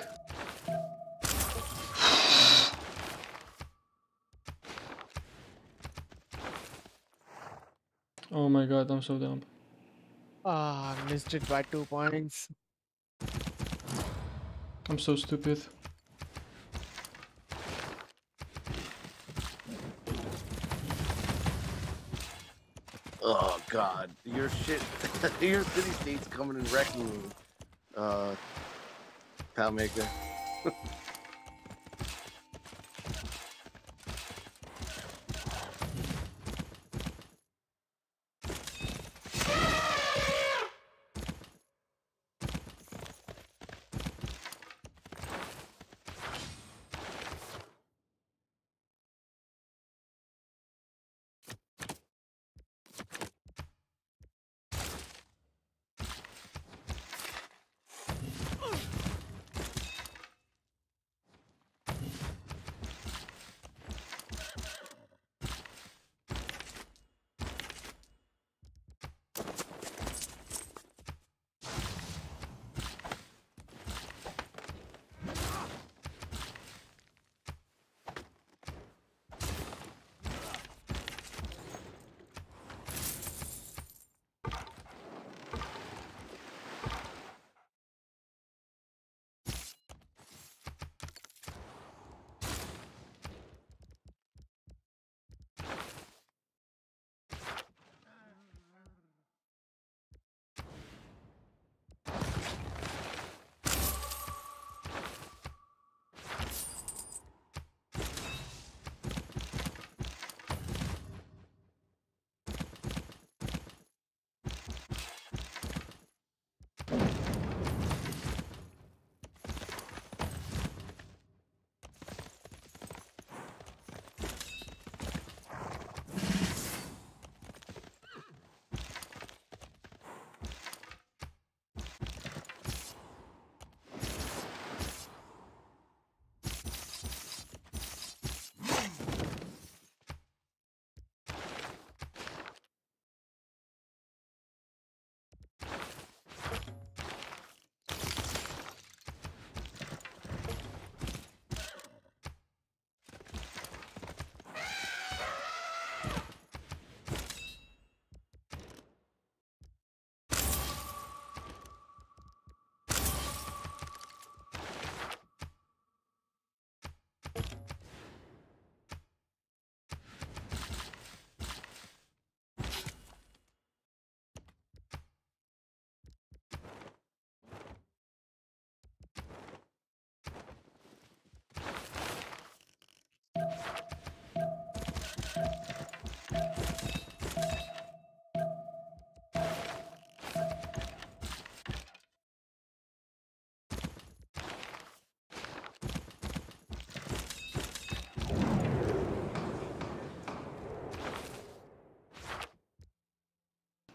S2: Oh my god, I'm so dumb.
S4: Ah, missed it by two points.
S2: I'm so stupid.
S1: Oh god, your shit, your city state's coming and wrecking me. Uh, pal maker.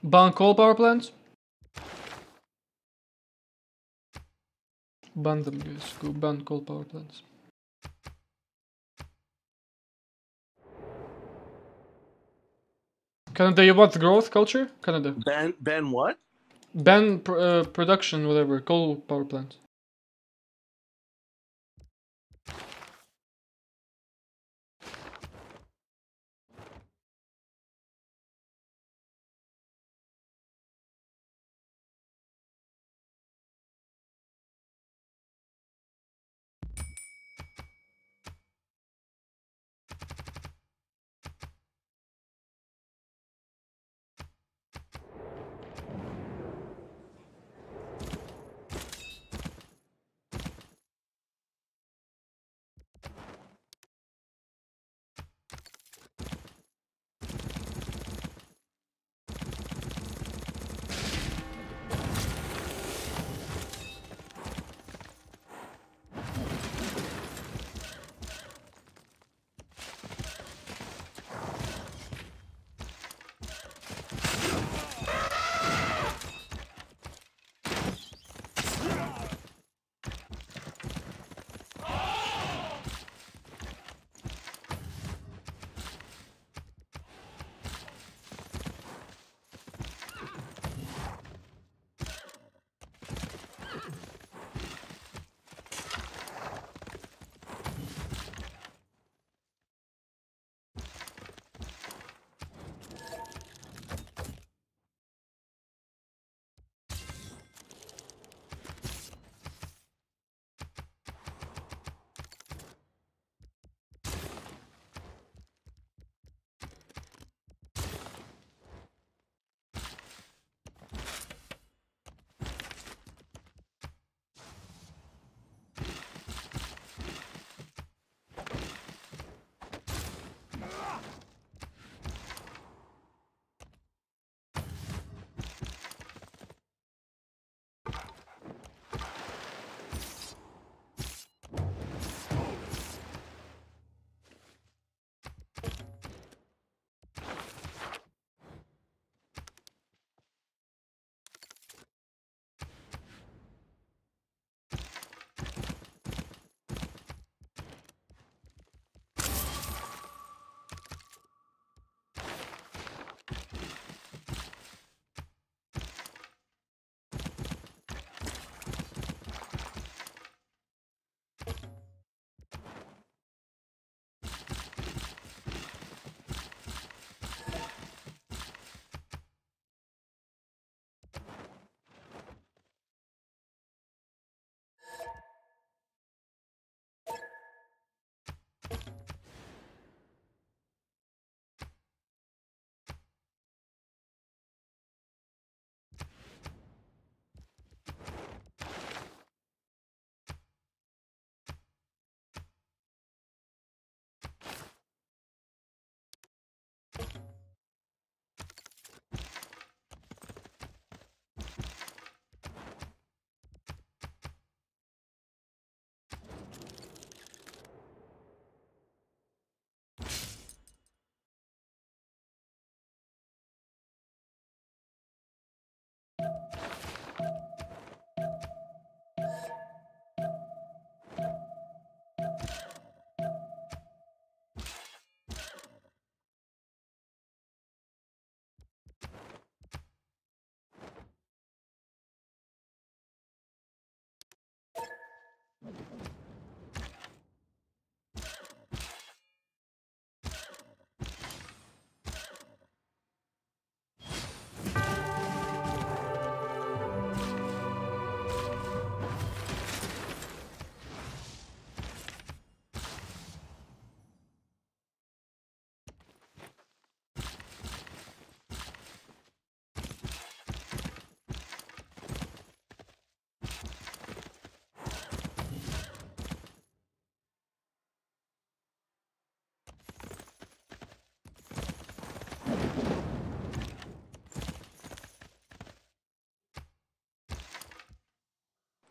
S2: Ban coal power plants? Ban them, guys. Go ban coal power plants. Canada, you want growth culture? Canada.
S1: Ban, ban what?
S2: Ban pr- uh, production, whatever, coal power plants.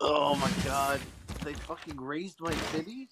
S1: Oh my god. They fucking raised my titties?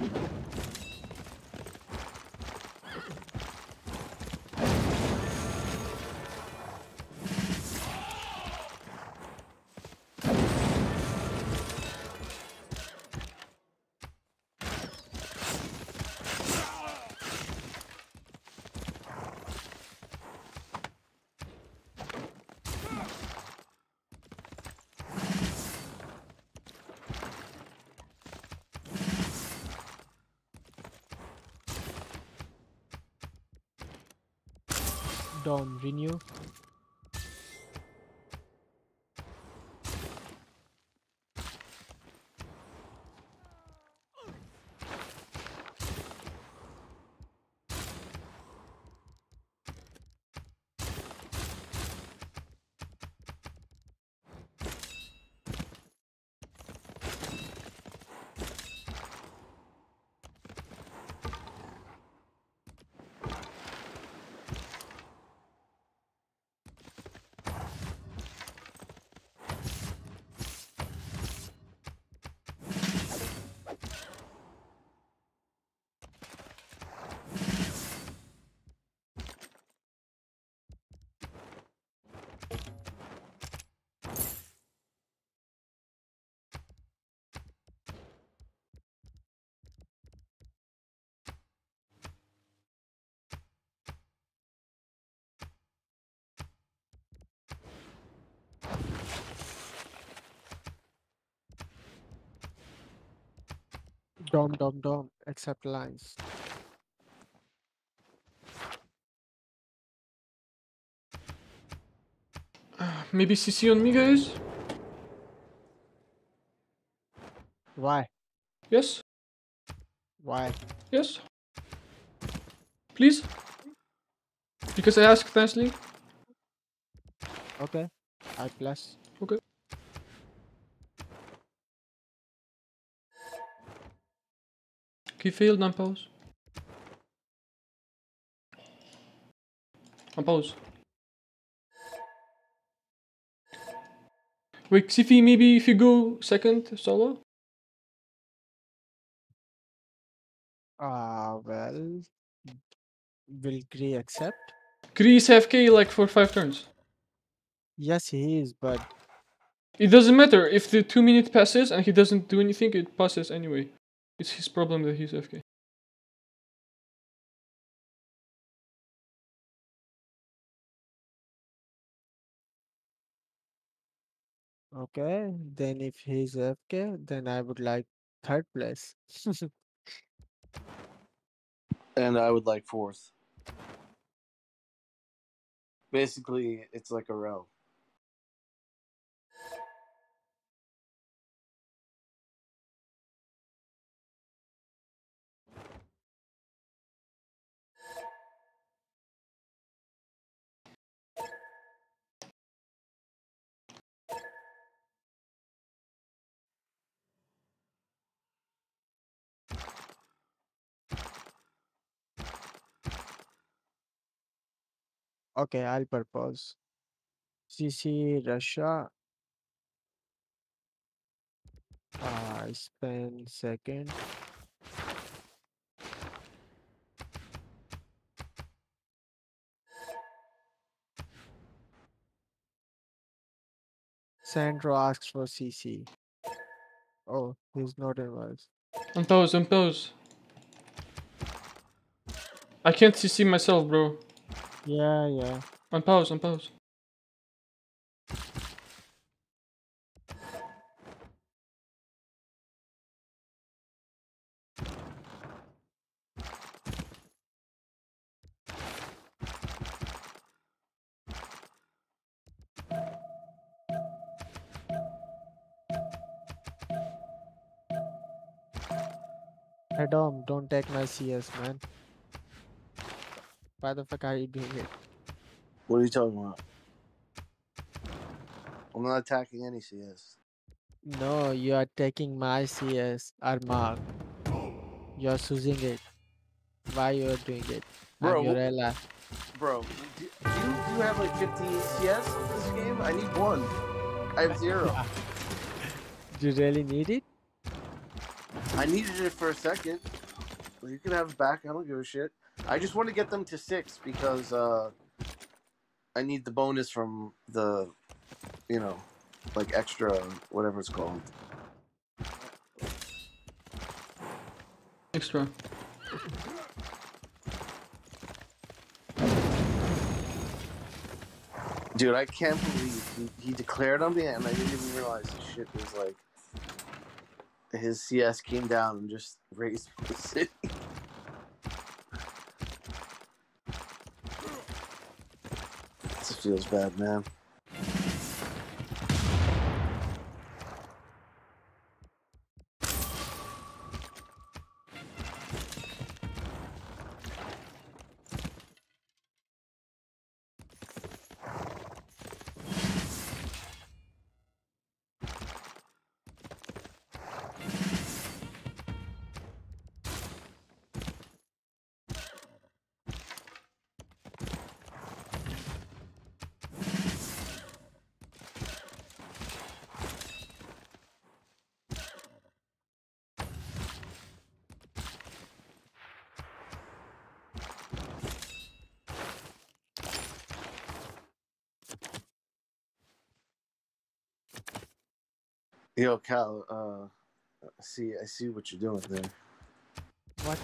S4: you Dom, renew. Dom, dom, dom. Accept lines.
S2: Maybe CC on me, guys?
S4: Why?
S2: Yes?
S4: Why?
S2: Yes? Please? Because I asked nicely?
S4: Okay. I plus.
S2: Okay. Failed on pause. On pause. Wait, Sifi, maybe if you go second solo?
S4: Ah, well. Will Gray accept?
S2: Greece FK like for 5 turns.
S4: Yes, he is, but
S2: It doesn't matter if the 2 minute passes and he doesn't do anything, it passes anyway. It's his problem that he's FK.
S4: okay. Then if he's FK, then I would like third place.
S1: And I would like fourth. Basically, it's like a row.
S4: Okay, I'll propose. CC Russia. I ah, spend second. Sandro asks for CC. Oh, he's not involved.
S2: Pause. I can't CC myself, bro.
S4: Yeah, yeah.
S2: On pause, on pause.
S4: Hey Dom, don't take my CS, man. Why the fuck are you doing it?
S1: What are you talking about? I'm not attacking any CS.
S4: No, you are taking my CS, Armag. You are choosing it. Why you are doing it?
S1: Bro,
S4: I'm your.
S1: Bro, do, do, you, do you have like 50 CS in this game? I need one. I have zero.
S4: Do you really need it?
S1: I needed it for a second. You can have it back. I don't give a shit. I just want to get them to six because uh, I need the bonus from the, you know, like extra whatever it's called.
S2: Extra.
S1: Dude, I can't believe he, he declared on me and I didn't even realize his shit was like his CS came down and just raised the city. Feels bad, man. Yo, Cal, uh, I see, I see what you're doing there.
S4: What?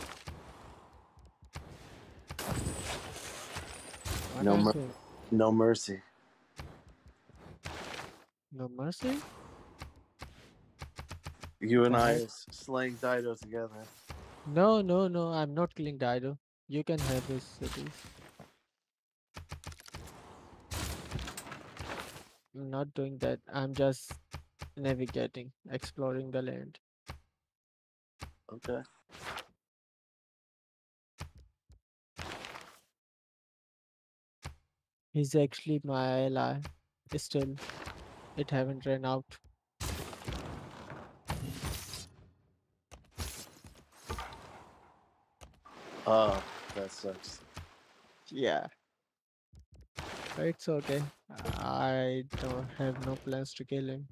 S4: What
S1: No mer-
S4: say?
S1: No mercy.
S4: No mercy?
S1: You and I slaying Dido together.
S4: No, no, no. I'm not killing Dido. You can have his cities. I'm not doing that. I'm just navigating, exploring the land.
S1: Okay.
S4: He's actually my ally. Still, it haven't ran out.
S1: Oh, that sucks.
S4: Yeah. It's okay. I don't have no plans to kill him.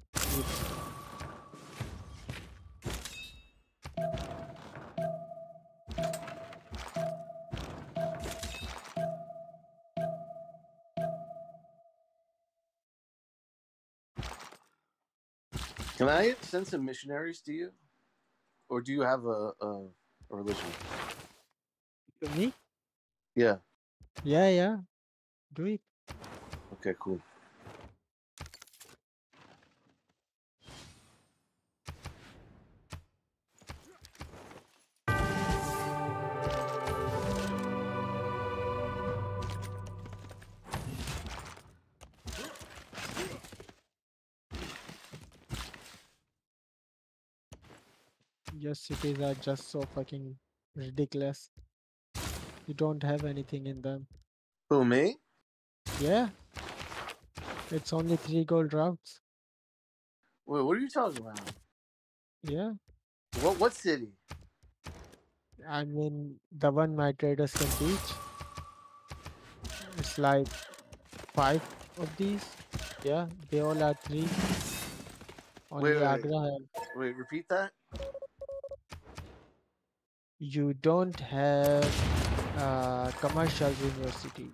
S1: Can I send some missionaries to you, or do you have a a, a religion?
S4: To me?
S1: Yeah.
S4: Yeah, yeah. Do it.
S1: Okay. Cool.
S4: Cities are just so fucking ridiculous. You don't have anything in them.
S1: Who me?
S4: Yeah. It's only three gold routes.
S1: Wait, what are you talking about?
S4: Yeah.
S1: What what city?
S4: I mean, the one my traders can teach. It's like five of these. Yeah, they all are three. Only
S1: Wait, wait.
S4: Agra.
S1: Wait, repeat that.
S4: You don't have uh, commercial universities.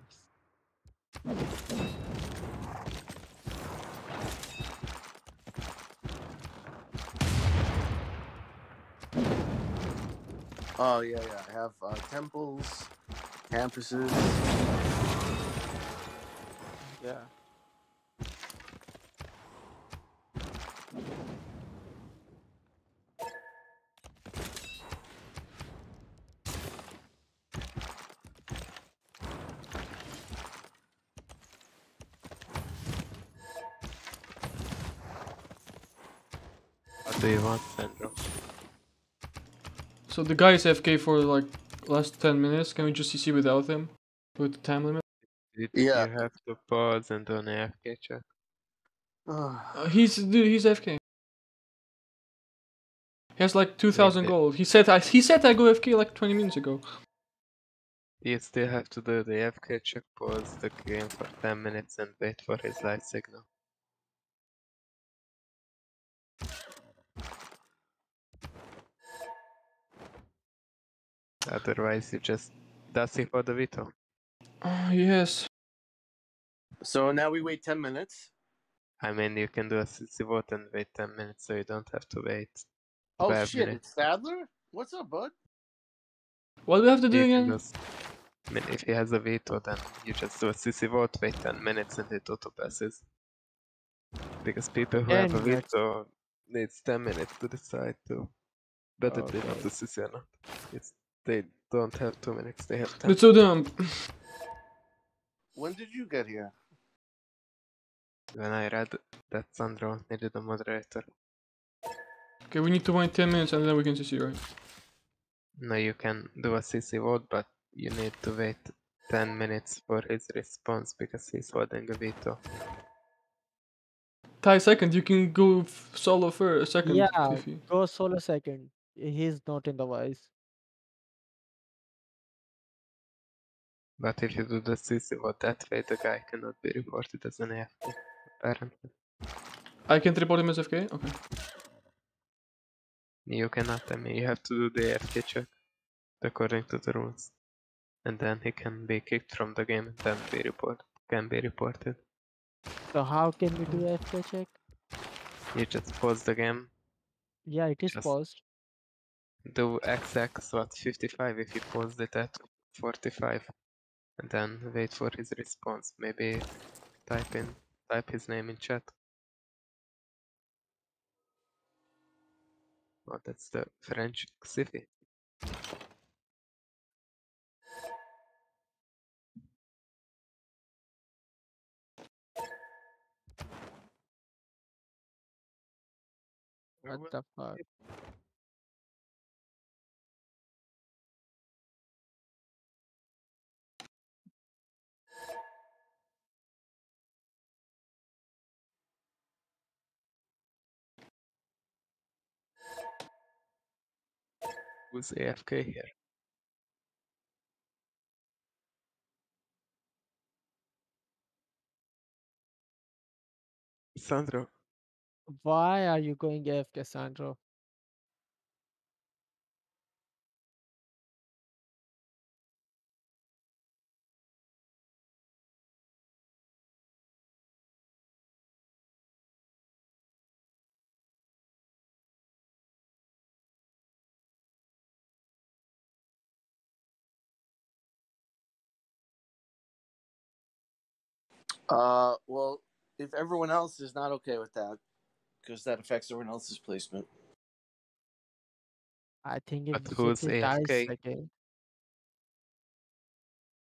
S1: Oh yeah, yeah. I have uh, temples, campuses.
S4: Yeah.
S2: So the guy is FK for like last 10 minutes. Can we just CC without him? With the time limit?
S7: Did
S1: Yeah.
S7: you have to pause and do an AFK check?
S2: Uh, he's dude, he's FK. He has like 2,000 gold. He said I, he said I go FK like 20 minutes ago.
S7: You still have to do the AFK check, pause the game for 10 minutes and wait for his light signal. Otherwise, you just. Does he hold the veto?
S2: Uh, yes.
S1: So now we wait ten minutes.
S7: I mean, you can do a CC vote and wait 10 minutes, so you don't have to wait.
S1: Oh
S7: Five
S1: shit!
S7: minutes.
S1: It's Sadler. What's up, bud?
S2: What do we have to do
S7: You
S2: again?
S7: just- I mean, if he has a veto, then you just do a CC vote, wait 10 minutes, and it auto passes. Because people who have a veto needs 10 minutes to decide to whether they want
S4: Okay.
S7: to CC or not. It's, they don't have 2 minutes, they have 10.
S2: It's so dumb.
S1: When did you get here?
S7: When I read that Sandro needed a moderator,
S2: Okay, we need to wait 10 minutes and then we can CC, right?
S7: no, you can do a CC vote, but you need to wait 10 minutes for his response because he's holding a veto.
S2: Ty second, you can go f- solo first, second.
S4: Yeah,
S2: if
S4: go solo second. He's not in the vice.
S7: But if you do the CC vote that way, the guy cannot be reported as an AFK, apparently.
S2: I can't report him as FK? Okay.
S7: You cannot, I mean, you have to do the AFK check according to the rules. And then he can be kicked from the game and then be reported. Can be reported.
S4: So how can we do FK check?
S7: You just pause the game,
S4: Yeah, it is
S7: Just-
S4: paused.
S7: do XX what 55 if you paused it at 45 and then wait for his response. Maybe type in type his name in chat. Oh, that's the French Xifi.
S4: What the fuck?
S7: Who's AFK here? Sandro,
S4: Why are you going AFK, Sandro?
S1: Uh, well, if everyone else is not okay with that, because that affects everyone else's placement.
S4: I think if
S7: But who's
S4: Zippy dies
S7: AFK?
S4: second.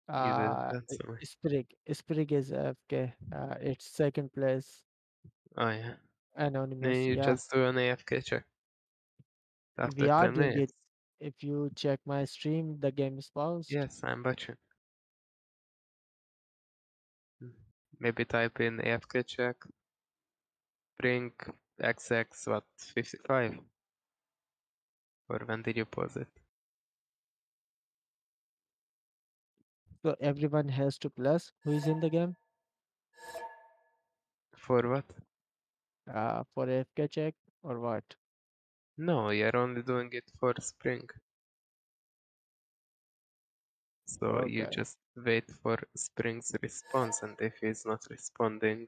S4: Uh,
S7: didn't answer me.
S4: Sprig. Sprig is AFK. Uh, it's second place.
S7: Oh yeah.
S4: Anonymous.
S7: Then you
S4: yeah.
S7: just do an AFK check. After
S4: we are doing it. If you check my stream, the game is paused.
S7: Yes, I'm watching. Maybe type in AFK check. Bring XX what 55. Or when did you pause it?
S4: So everyone has to plus. Who is in the game?
S7: For what?
S4: Uh, for AFK check or what?
S7: No, you're only doing it for spring. So you just wait for spring's response and if he's not responding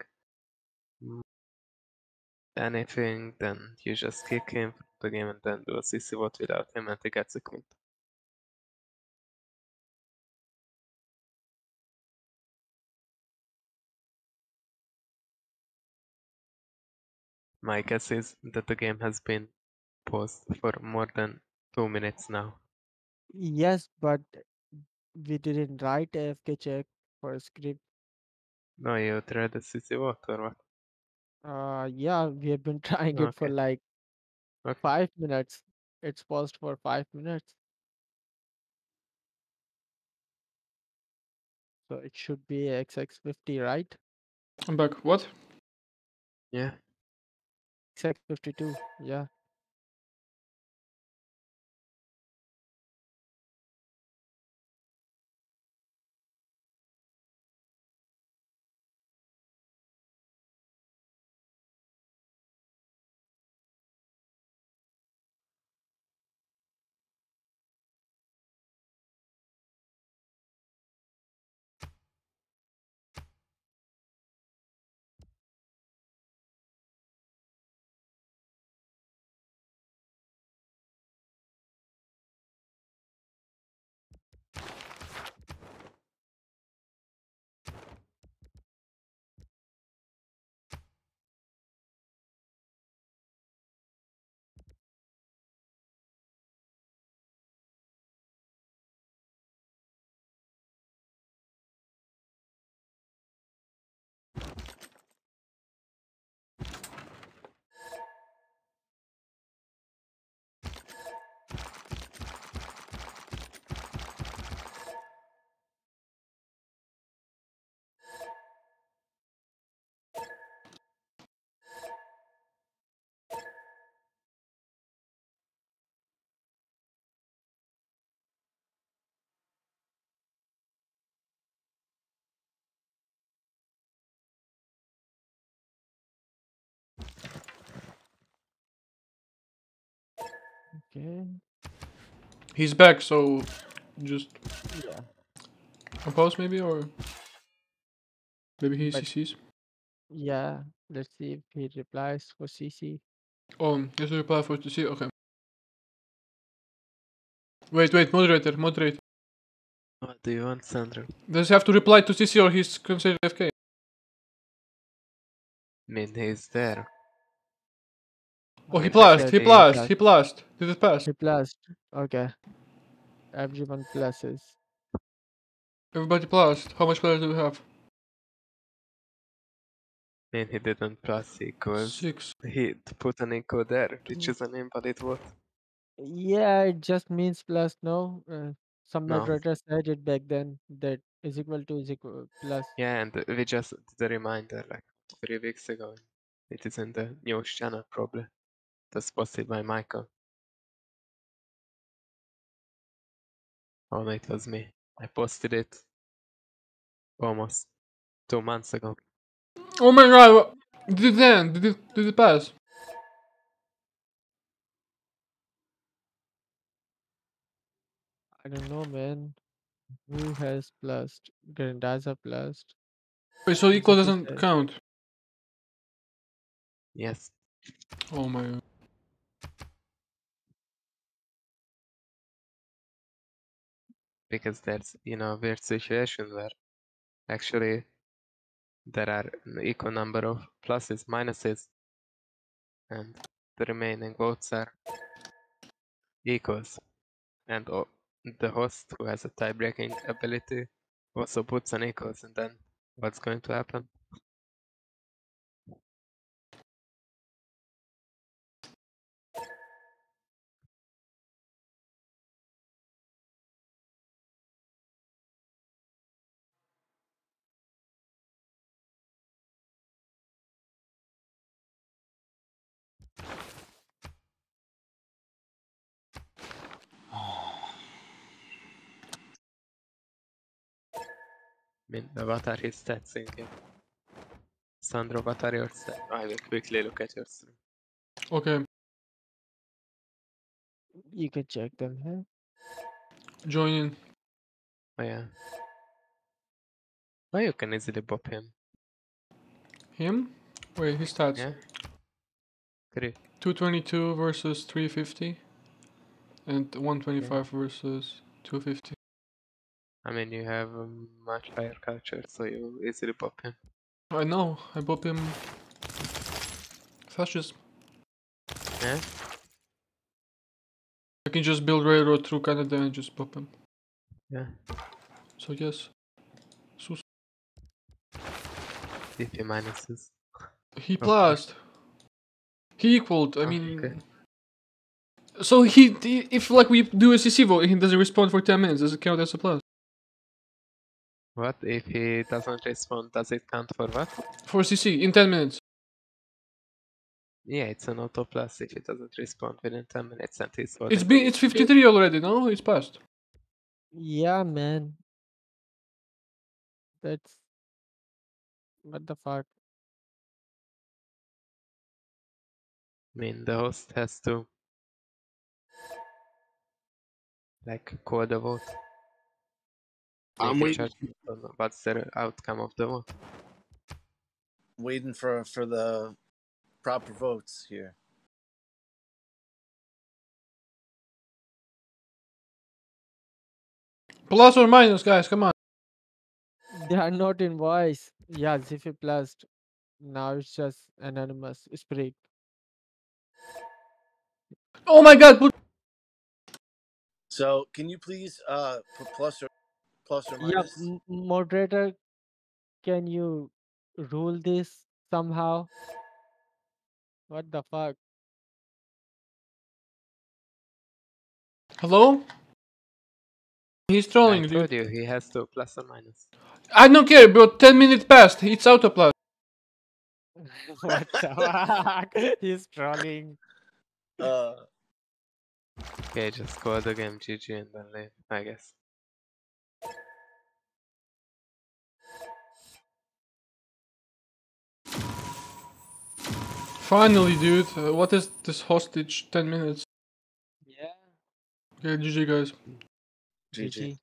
S7: anything then you just kick him from the game and then do a CC vote without him and he gets a quint. My guess is that the game has been paused for more than two minutes now.
S4: Yes, but we didn't write AFK check for script.
S7: No, you tried the CC vote or what?
S4: Uh, yeah, we have been trying it for
S7: Okay.
S4: like
S7: Okay.
S4: five minutes. It's paused for five minutes. So it should be XX50, right?
S2: I'm back. What?
S7: Yeah.
S4: XX52, yeah. Okay.
S2: He's back, so just
S4: Yeah.
S2: compose maybe, or maybe he
S4: But-
S2: CCs.
S4: Yeah. Let's see if he replies for CC.
S2: Oh, he has to reply for CC. Okay. Wait, wait, moderator, moderator.
S7: What do you want, Sandro?
S2: Does he have to reply to CC or he's considered FK?
S7: I mean, he's there.
S2: Oh, he
S4: Okay,
S2: plused, he
S4: okay,
S2: plused,
S4: plus.
S2: he plused. Did it pass?
S4: He plused. Okay. Everyone pluses.
S2: Everybody plused. How much players do we have?
S7: I mean, he didn't plus equals.
S2: Six.
S7: He put an echo there, which is an invalid vote.
S4: Yeah, it just means plus no. Uh, some
S7: No.
S4: moderator said it back then that is equal to is equal plus.
S7: Yeah, and we just did a reminder like three weeks ago. It is in the news channel, probably. That's posted by Michael. Oh no, it was me. I posted it almost two months ago.
S2: Oh my god, wha- did it end? Did it, did it pass?
S4: I don't know, man. Who has plused? Grandaza plused.
S2: Wait, so equal doesn't count?
S7: Yes.
S2: Oh my god.
S7: Because there's you know weird situations where actually there are an equal number of pluses minuses and the remaining votes are equals. And the host who has a tie-breaking ability also puts an equals and then what's going to happen mean, what are his stats in game? Sandro, what are your stats? I will quickly look at your stream.
S2: Okay,
S4: You can check them here.
S2: join in.
S7: Oh yeah. Oh, you can easily bop him.
S2: Him? Wait, his stats.
S7: Yeah. Three.
S2: 222 versus 350. And 125 versus 250.
S7: I mean, you have a much higher culture, so you easily pop him.
S2: I know, I pop him. Fascism.
S7: Yeah?
S2: I can just build railroad through Canada and just pop him.
S7: Yeah.
S2: So yes. Sus.
S7: DP minuses.
S2: He
S7: Okay.
S2: He equaled. I
S7: Ah,
S2: mean.
S7: okay.
S2: So he, he- if like we do a CC vote, he doesn't respond for 10 minutes. Does it count as a plus?
S7: What if he doesn't respond? Does it count for what?
S2: For CC in 10 minutes.
S7: Yeah, it's an auto plus if it doesn't respond within 10 minutes and he's
S2: It's
S7: voting.
S2: been it's 53 already. No, it's passed.
S4: Yeah, man. That's what the fuck.
S7: I mean, the host has to like call the vote.
S1: I'm waiting,
S7: judgment what's the outcome of the vote.
S1: waiting for for the proper votes here.
S2: Plus or minus, guys. Come on.
S4: They are not in voice. Yeah, Ziffy plused. Now it's just anonymous. Spirit.
S2: Oh my God!
S1: So, can you please uh put plus or plus or
S4: Yeah,
S1: minus?
S4: m- moderator, can you rule this somehow? What the fuck?
S2: hello. He's trolling,
S7: I
S2: dude.
S7: you he has to plus or minus.
S2: I don't care, bro. 10 minutes passed. It's auto plus.
S4: what the fuck? He's trolling.
S1: Uh,
S7: Okay, just call the game GG and then leave, I guess.
S2: Finally, dude. Uh, what is this hostage? 10 minutes. Yeah. Okay, GG, guys.
S1: GG.
S4: GG.